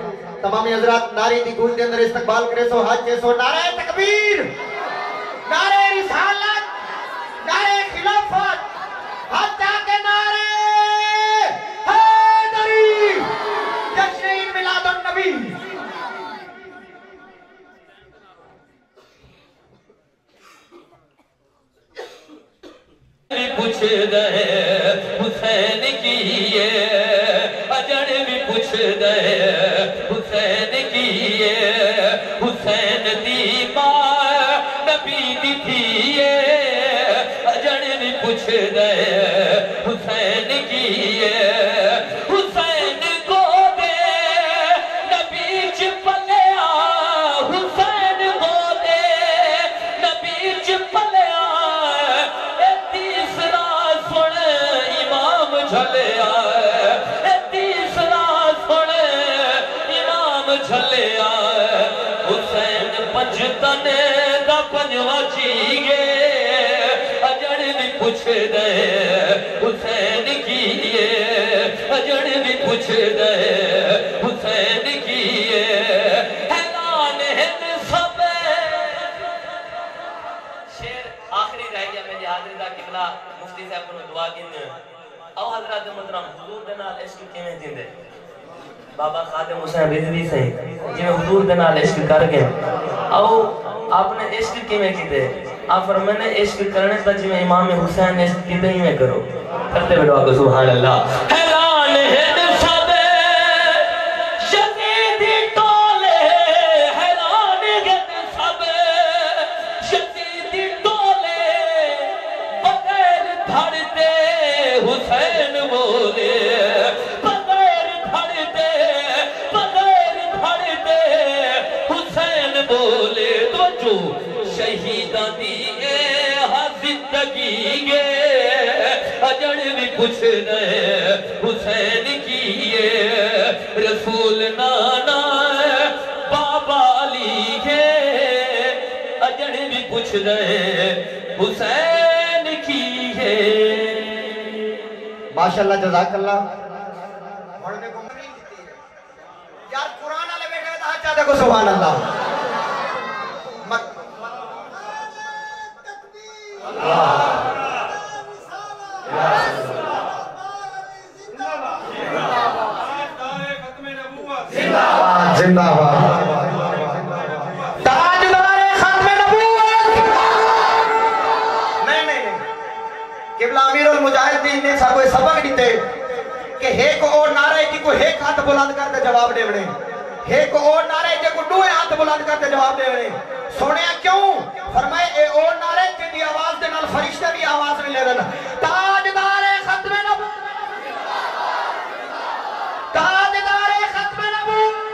S2: तमाम हजरात, नारी दी गूंज दे अंदर इस्तकबाल करे सो हज के सो नारे तकबीर। नारे रिसालत।
S1: पूछ गए हुसैन की ये भी पूछ गए हुसैन की ये, हुसैन दी माँ नबी दी थी ये। हुसैन ये हुसैन च पलिया हुसैन को दे नबी च पलिया ए तीसरा सुन इमाम झलिया तीसरा सुन आए हुसैन पंजतने दा पंजवा चीगे। अजन भी पुछ दे, हुसैन कीए। अजन भी पुछ दे, हुसैन कीए। हैरान हिंद सबे। शेर आखिरी रह गया मेरी हाजिरी दा किबला मुफ्ती साहब को दुआ गिन आओ हज़रत मुहतरम, हुजूर दे नाल इश्क किवें जिंदे? बाबा खादिम हुसैन रिजवी सही जिवें हुजूर दे नाल इश्क कर गए आओ, आपने इश्क किवें कीते? आप फरमाने इश्क करने सच में इमाम हुसैन, इश्क कीते में करो? करते बैठो सुबह सुभान अल्लाह कुछ नए हुसैन की ये रसूल नाना है बाबा ली के अजन भी कुछ नए हुसैन
S2: की ये माशाल्लाह जजाकल्ला देखो सुभान अल्लाह Allah. अमीरुल मुजाहिदीन कि को की को करके जवाब देवणे को नारे को दो हाथ बुलंद करके जवाब देवणे सुनिया क्यों? फरमाए, ए नारे जिंदी आवाज़ दे नाल फरिश्ते भी आवाज़ नहीं ले रहे ताजदारे खत्म नबूवत ताजदारे खत्म नबूवत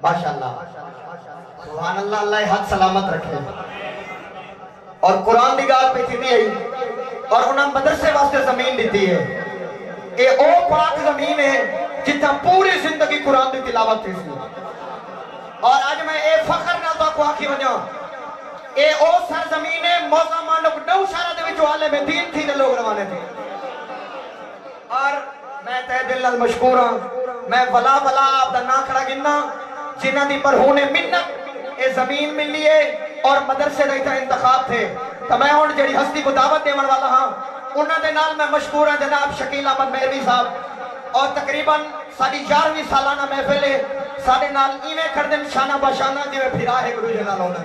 S2: माशाल्लाह सुभान अल्लाह हाथ सलामत रखे। और कुरान की गाल पे थी आई और उन्हें मदरसे वास्ते ज़मीन दी है। ये ओ पाक ज़मीन है जितना पूरी ज़िंदगी कुरान की तिलावत थी सी और आज मैं ए फखर ना तो आखी वजा ए ओ सर ज़मीन है मौजा मानक नौशहरा दे विच आले में दीन थी दे लोग रवाने थे। और मैं तह दिल नाल मशकूर हाँ, मैं वला वला आप दा ना खड़ा गिनना, जिन्हां दी मरहूने मिन्नत ज़मीन मिली है और मदरसे का इतना इंतखा थे। तो मैं हूँ जी हस्ती को दावत देने वाला हाँ उन्होंने नाल मैं मशहूर हाँ जनाब शकील अहमद मेहरवी साहब। और तकरीबन साड़ी यारहवीं सालाना महफिल है। साढ़े नाल इवें खड़े शाना बशाना जिमें फिरा है गुरु जी नाल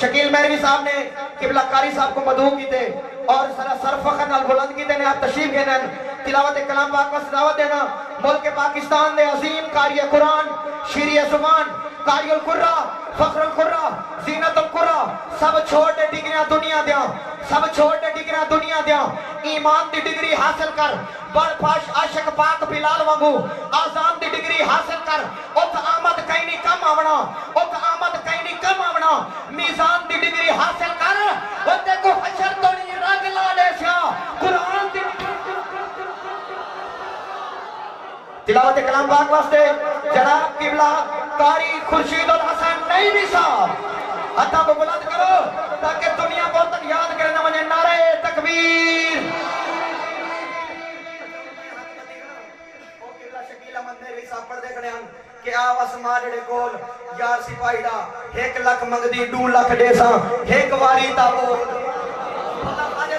S2: शकील मेहरवी साहब ने किबलाकारी साहब को मधु किते और सरा सर फखर बुलंद किए ने, आप तशीफ तशरीफ़ हैं तिलावत कलाम बाग का सिलावत देना। मुल्क पाकिस्तान ने अजीम कारिया कुरान, शीरी सुमान कारियल कुर्रा। फखरुल कुर्रा जीनतुल कुर्रा, सब छोड़ डिग्रियाँ दुनिया दिया सब छोड़ डिग्रियाँ दुनिया दिया ईमान दी डिग्री हासिल कर बड़ पाश आशिक पाक बिलाल वांगू आजान दी डिग्री हासिल कर। उत आमद कहीं नहीं कम आवना उत आमद कहीं नहीं कम आवना मीजान दी डिग्री हासिल कर, उते को हशर तो नहीं रंग ला दे कुरान दी तिलावत कलाम पाक वास्ते जनाब किबला, कारी खुर्शीद और हसन नहीं भी साहब। हत्ता को बुलंद करो ताकि दुनिया बहुत तक याद करे ना मने नारे तकबीर। सिपाही एक लख मंगी मंगदी लख दे देसा, एक वारी दा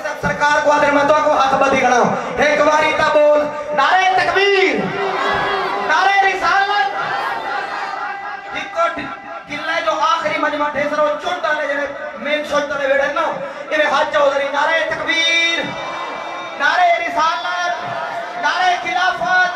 S2: पता सरकार को आदर मैं तो को हाथ बदी गणा एक बारी ता बोल, नारे तकबीर, नारे रिसालत। जिको किल्ले जो आखिरी मजमा ठेसरो चोटा ले जने मेन सोचता ले बेड़े ना इवे हाथ चौधरी नारे तकबीर, नारे रिसालत, नारे खिलाफत